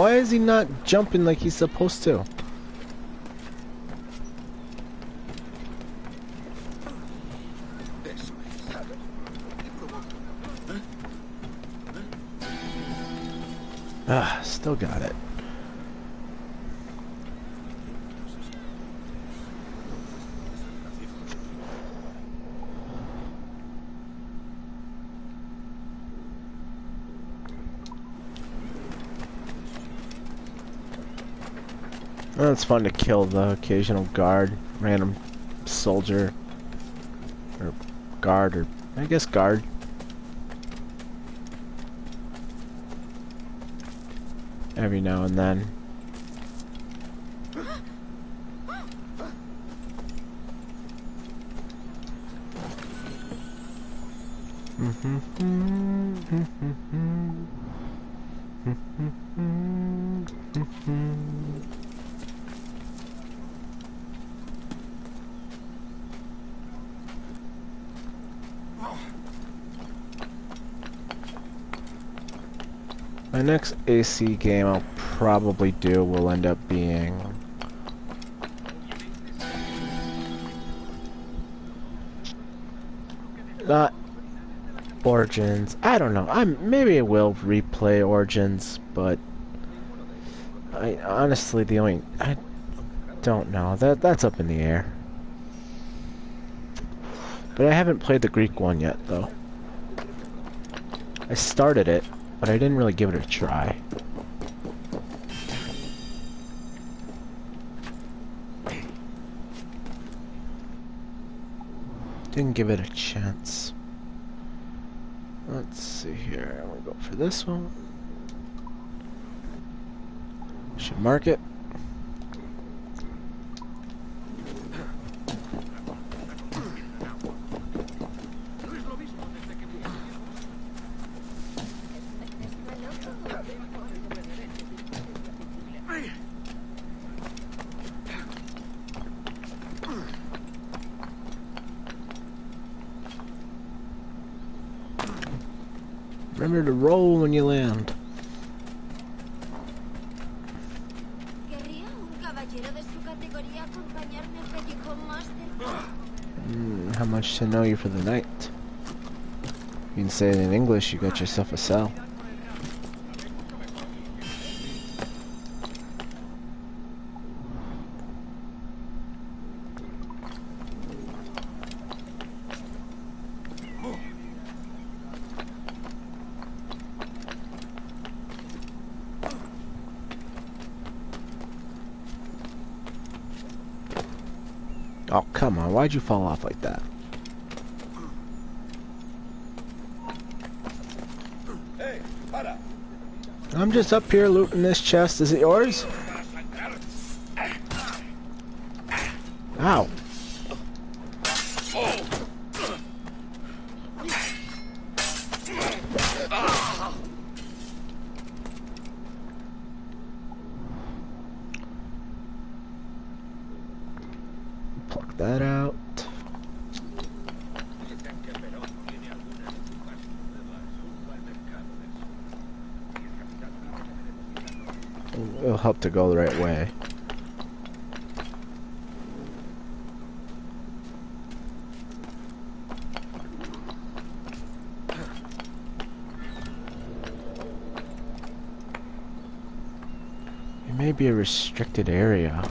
Why is he not jumping like he's supposed to? Fun to kill the occasional guard, random soldier, or guard, or I guess guard. Every now and then. My next AC game I'll probably do will end up being not Origins. I don't know. I'm maybe I will replay Origins, but I honestly the only I don't know. That that's up in the air. But I haven't played the Greek one yet though. I started it, but I didn't really give it a try. Didn't give it a chance. Let's see here. I'm gonna go for this one. Should mark it. Remember to roll when you land. ¿Querría un caballero de su categoría acompañarme al callejón más cercano? Mm, how much to know you for the night? You can say it in English, you got yourself a cell. Oh, come on. Why'd you fall off like that? I'm just up here looting this chest. Is it yours? Ow. Pluck that out. It'll help go the right way. It may be a restricted area.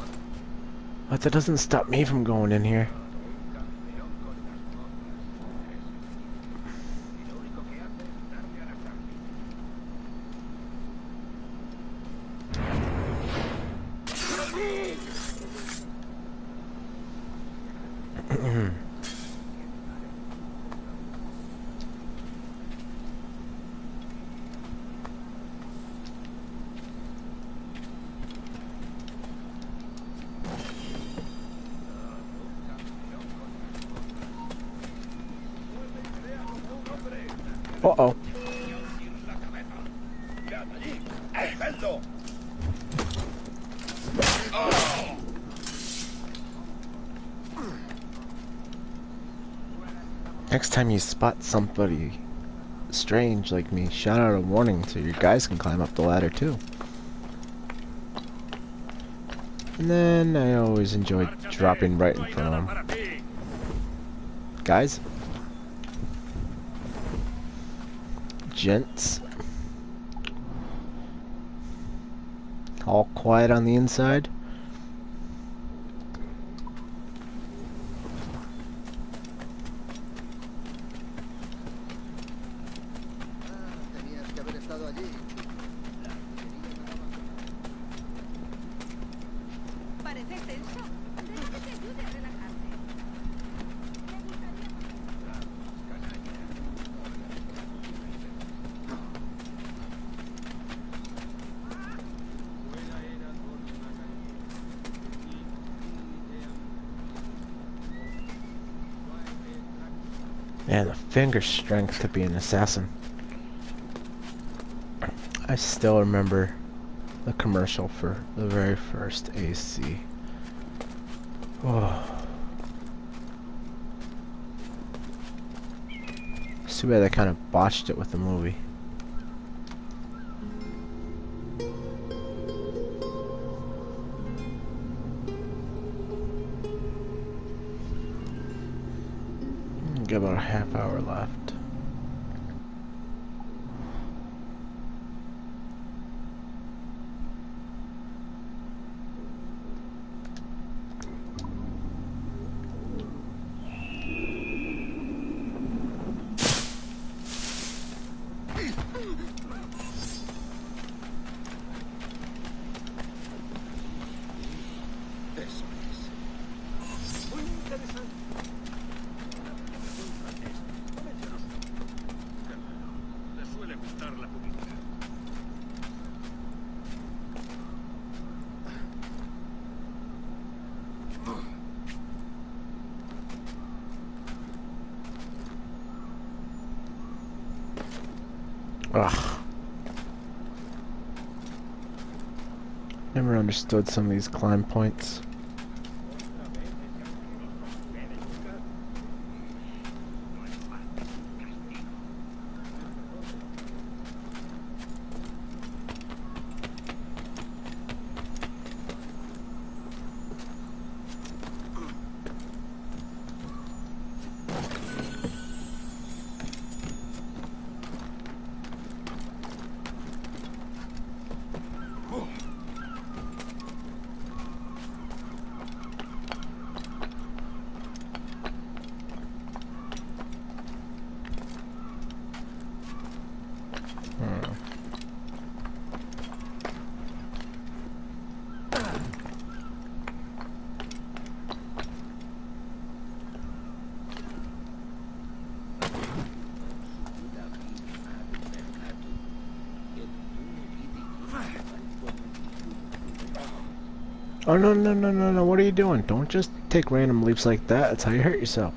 But that doesn't stop me from going in here. Uh-oh. Next time you spot somebody strange like me, shout out a warning so your guys can climb up the ladder too. And then I always enjoy dropping right in front of them. Guys? Gents? All quiet on the inside? Finger strength to be an assassin. I still remember the commercial for the very first AC. Oh. It's too bad they kind of botched it with the movie. Ugh. Never understood some of these climb points. Oh no no no no no! What are you doing? Don't just take random leaps like that. That's how you hurt yourself.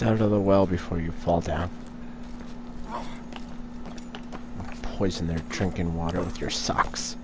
Out of the well before you fall down. Poison their drinking water with your socks.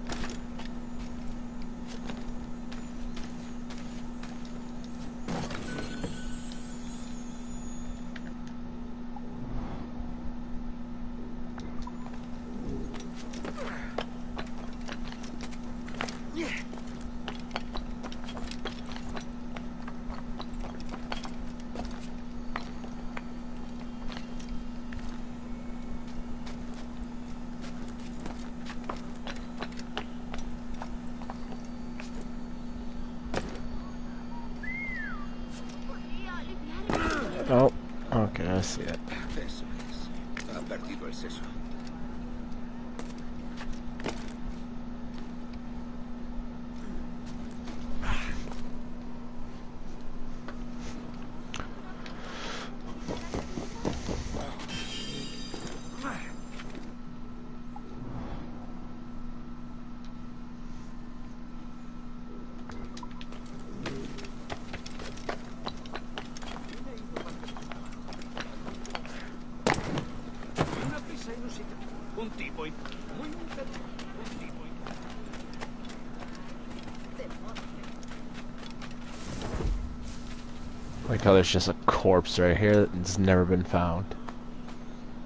now there's just a corpse right here that's never been found.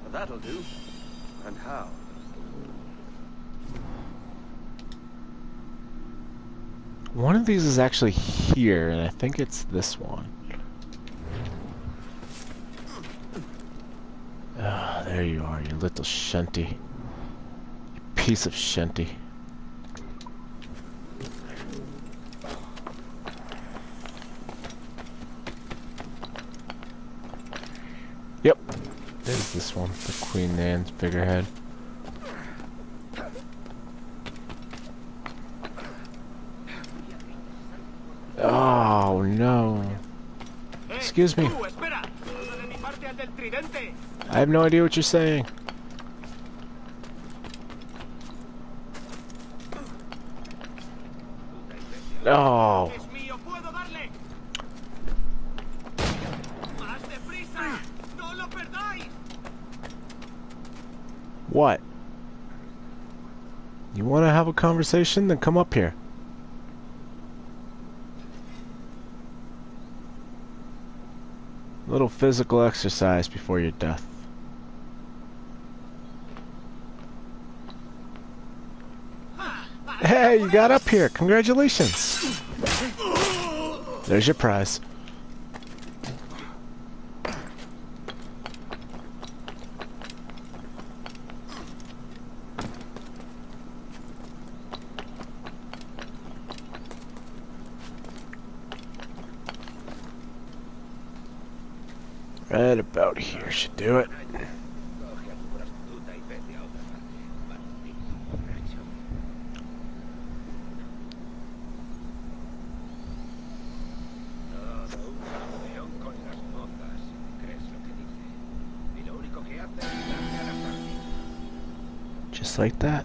Well, that'll do. And how? One of these is actually here, and I think it's this one. Ah, oh, there you are, you little shenty. You piece of shenty. Queen Anne's figurehead. Oh no. Excuse me. Tú, espera. Uno de mi parte al del tridente. I have no idea what you're saying. Oh, Es mío, puedo darle. Más deprisa. No lo perdáis. what? You want to have a conversation? Then come up here. A little physical exercise before your death. Hey, you got up here. Congratulations. There's your prize. Hace about here should do it. Just like that.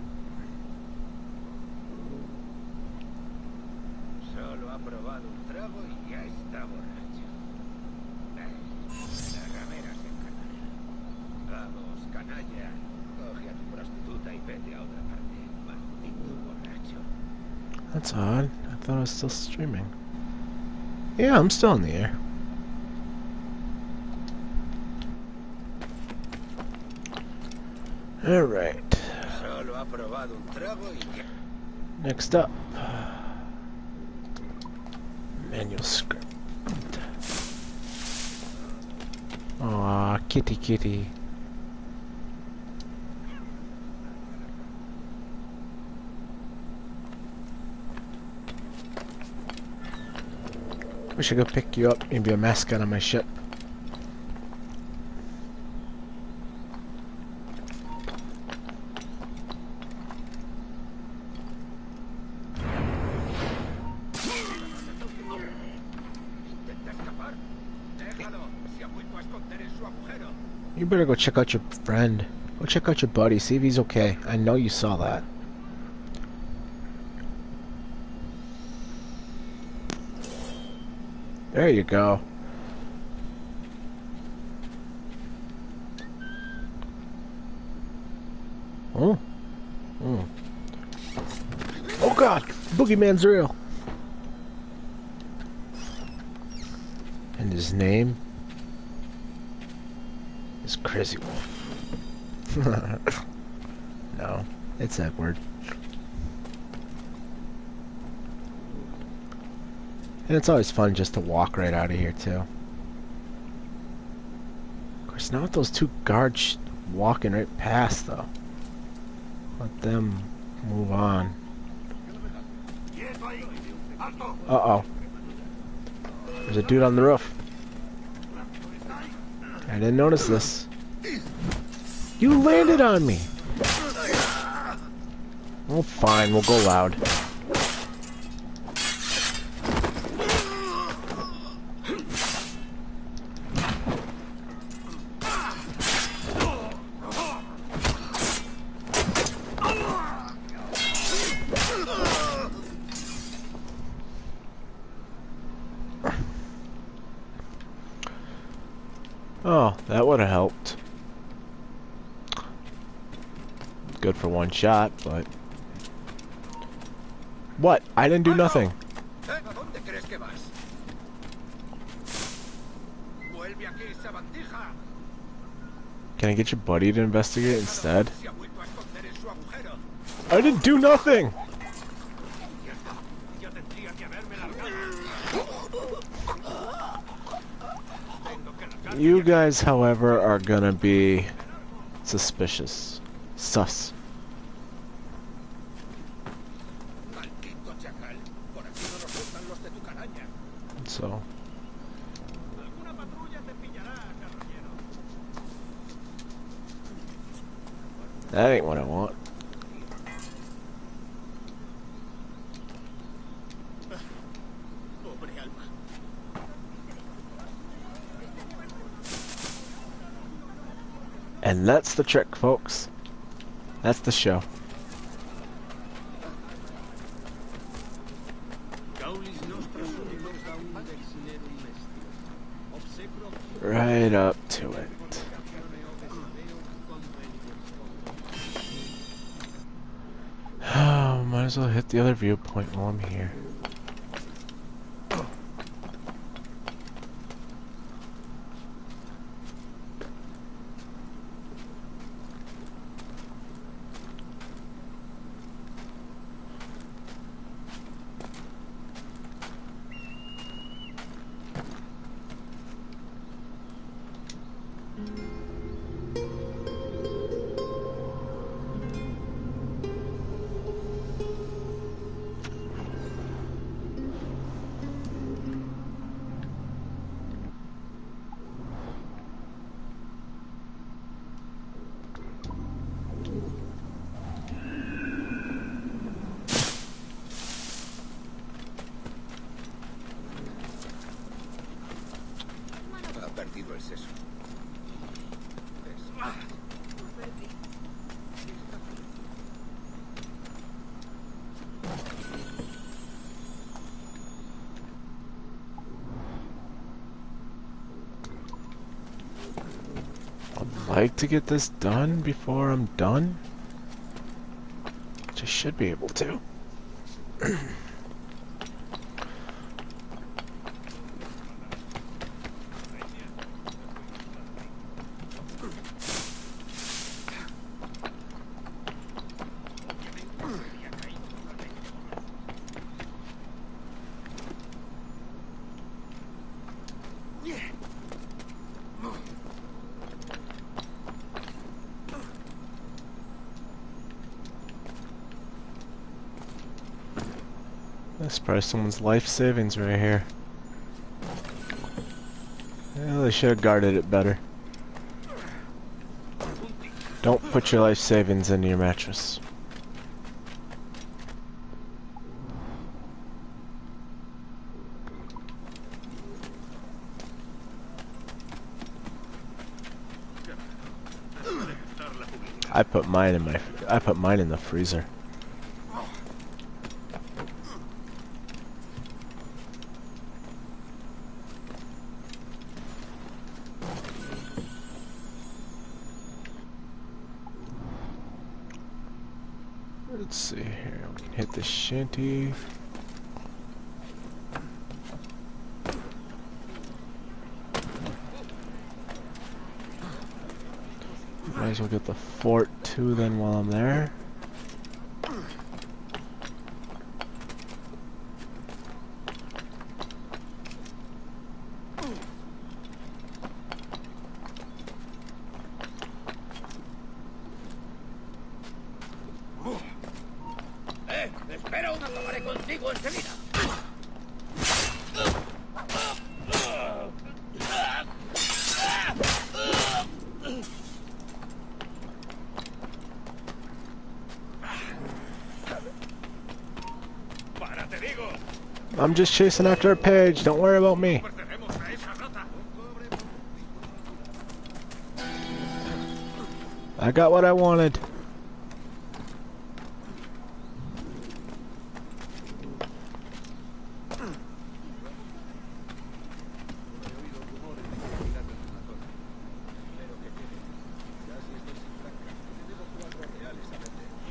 Still streaming. Yeah, I'm still in the air. Alright. Next up. Manual script. Aw, kitty kitty. I could pick you up and be a mascot on my ship. You better go check out your friend. Go check out your buddy, see if he's okay. I know you saw that. There you go. Oh. Oh. Oh god! Boogeyman's real! And his name is Crazy Wolf. no, it's Edward. And it's always fun just to walk right out of here, too. Of course, not with those two guards walking right past, though. Let them move on. Uh-oh. There's a dude on the roof. I didn't notice this. You landed on me! Oh, fine, we'll go loud. Oh, that would have helped. Good for one shot, but... What? I didn't do oh, nothing. ¿A dónde crees que vas? Vuelve aquí, sabandija. Can I get your buddy to investigate instead? Se ha vuelto a esconder en su agujero. I didn't do nothing! Ya tendría que haberme largado. Tengo que largar. You guys, however, are gonna be suspicious. Sus. That ain't what I want. And that's the trick, folks. That's the show. Right nostras as well hit the other viewpoint while I'm here. To get this done before I'm done. Which I should be able to. That's probably someone's life savings right here. Well, they should have guarded it better. Don't put your life savings into your mattress. I put mine in my I put mine in the freezer. Let's see here. We can hit the shanty. Might as well get the fort too then while I'm there. I'm just chasing after a page. Don't worry about me. I got what I wanted.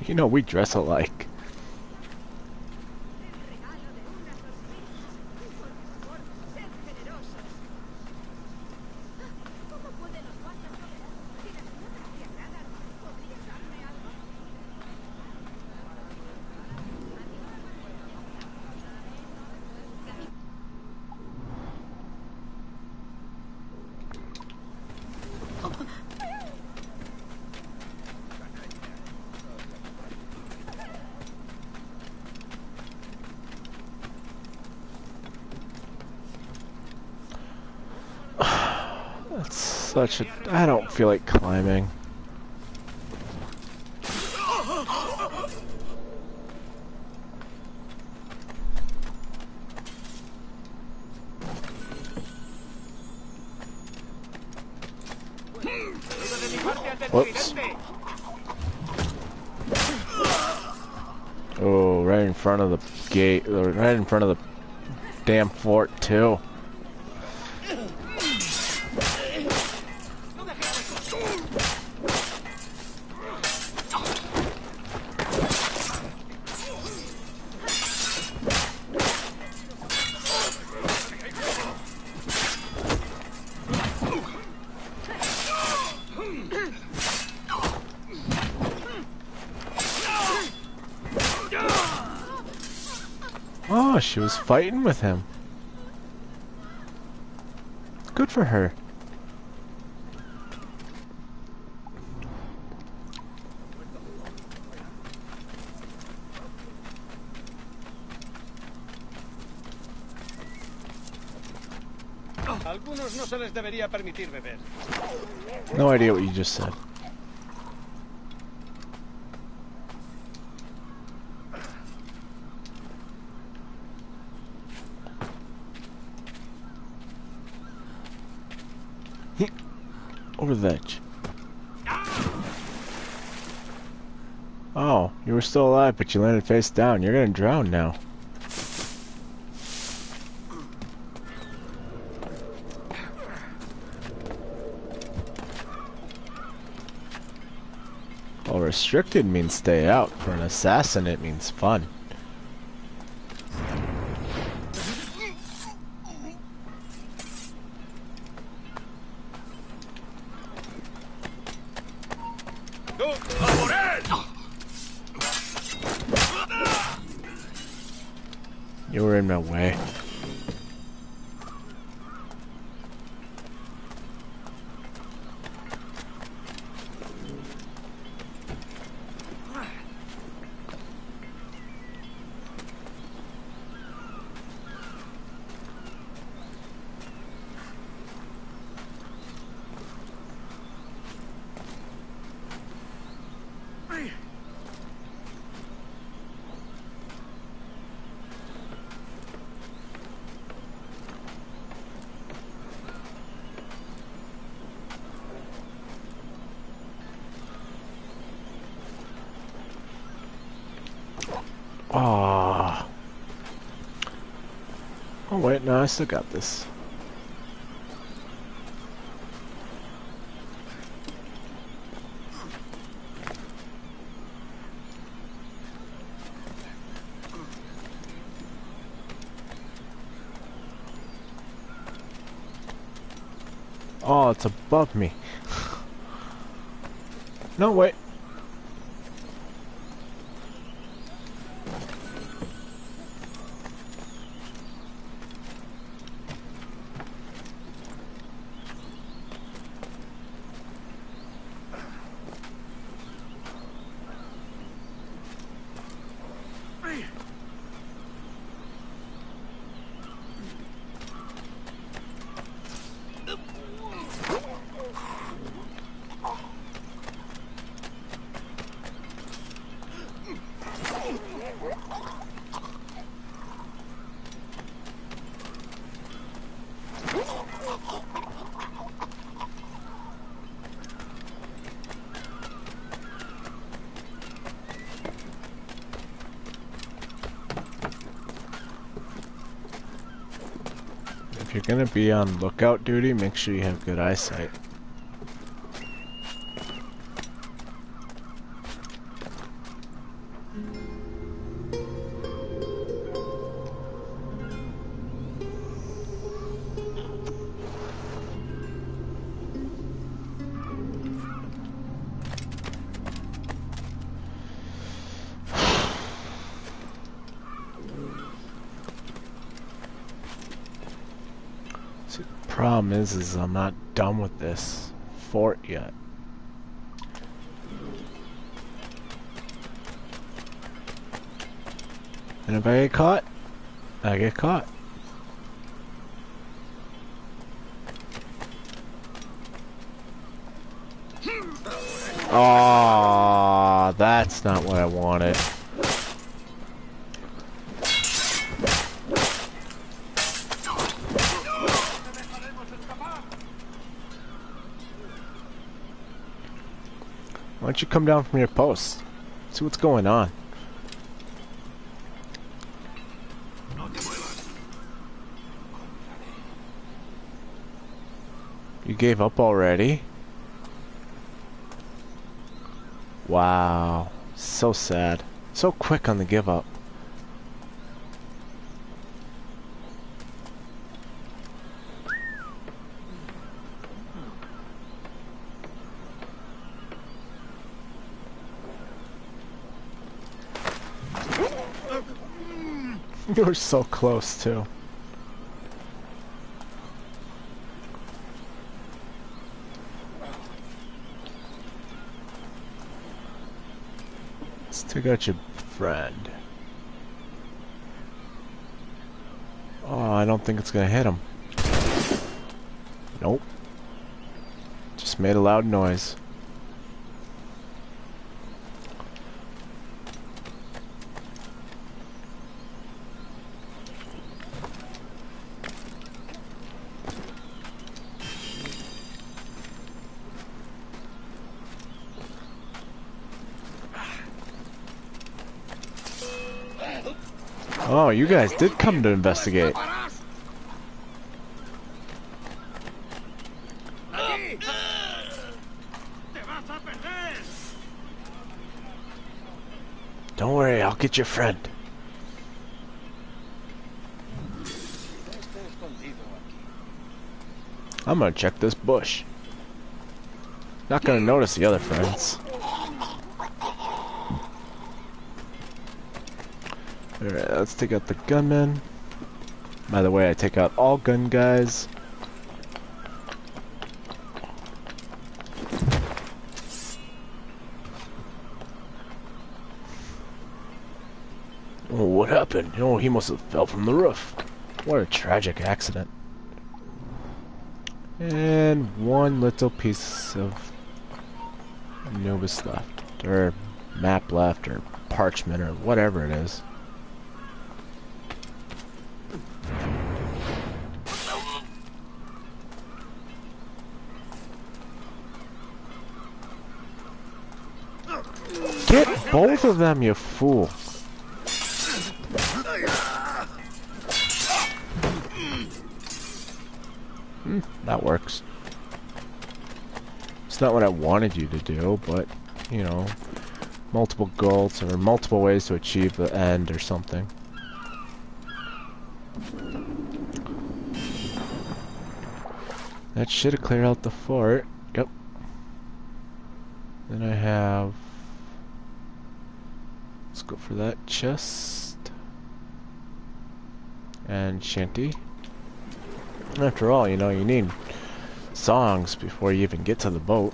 You know, we dress alike. Such a... I don't feel like climbing. Whoops. Oh, right in front of the gate, right in front of the damn fort too. Oh, she was fighting with him. Good for her. Algunos no se les debería permitir beber. No idea what you just said. Oh, you were still alive, but you landed face down. You're gonna drown now. Well, restricted means stay out. For an assassin, it means fun. You were in my way. Ah. Oh wait, no, I still got this. Oh, it's above me. no, wait. If you're gonna be on lookout duty, make sure you have good eyesight. Is, is I'm not done with this fort yet. And if I get caught, I get caught. Aw, that's not what I wanted. Come down from your post? See what's going on. You gave up already? Wow. So sad. So quick on the give up. You were so close too. Let's take out your friend. Oh, I don't think it's gonna hit him. Nope. Just made a loud noise. Oh, you guys did come to investigate. Don't worry, I'll get your friend. I'm gonna check this bush. Not gonna notice the other friends. Alright, let's take out the gunman. By the way, I take out all gun guys. Oh, what happened? Oh, he must have fell from the roof. What a tragic accident. And one little piece of Nobis left, or map left, or parchment, or whatever it is. Both of them, you fool. Hmm, that works. It's not what I wanted you to do, but, you know, multiple goals or multiple ways to achieve the end or something. That should have cleared out the fort. Yep. Then I have... Go for that chest. And shanty. After all, you know, you need songs before you even get to the boat.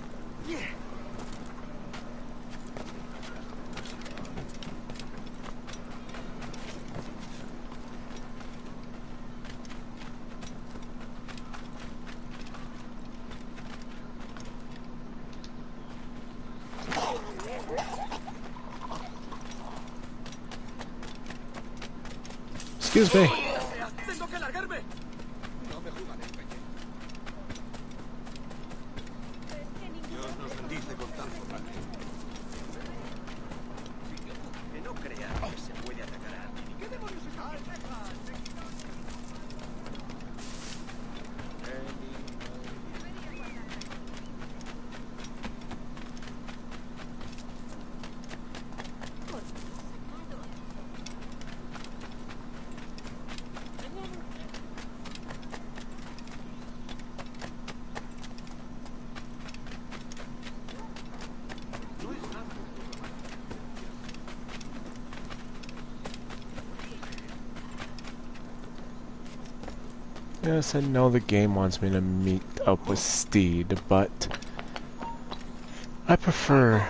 Excuse me. Yes, I know the game wants me to meet up with Stede, but I prefer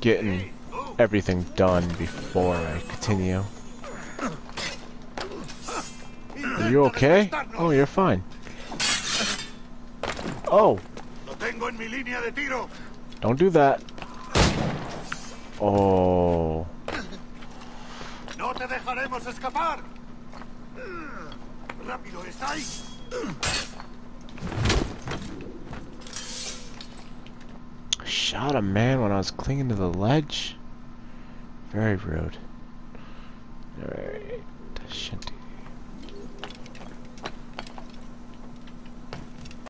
getting everything done before I continue. Are you okay? Oh, you're fine. Oh. Don't do that. Oh. ¡No te dejaremos escapar! A man when I was clinging to the ledge. Very rude.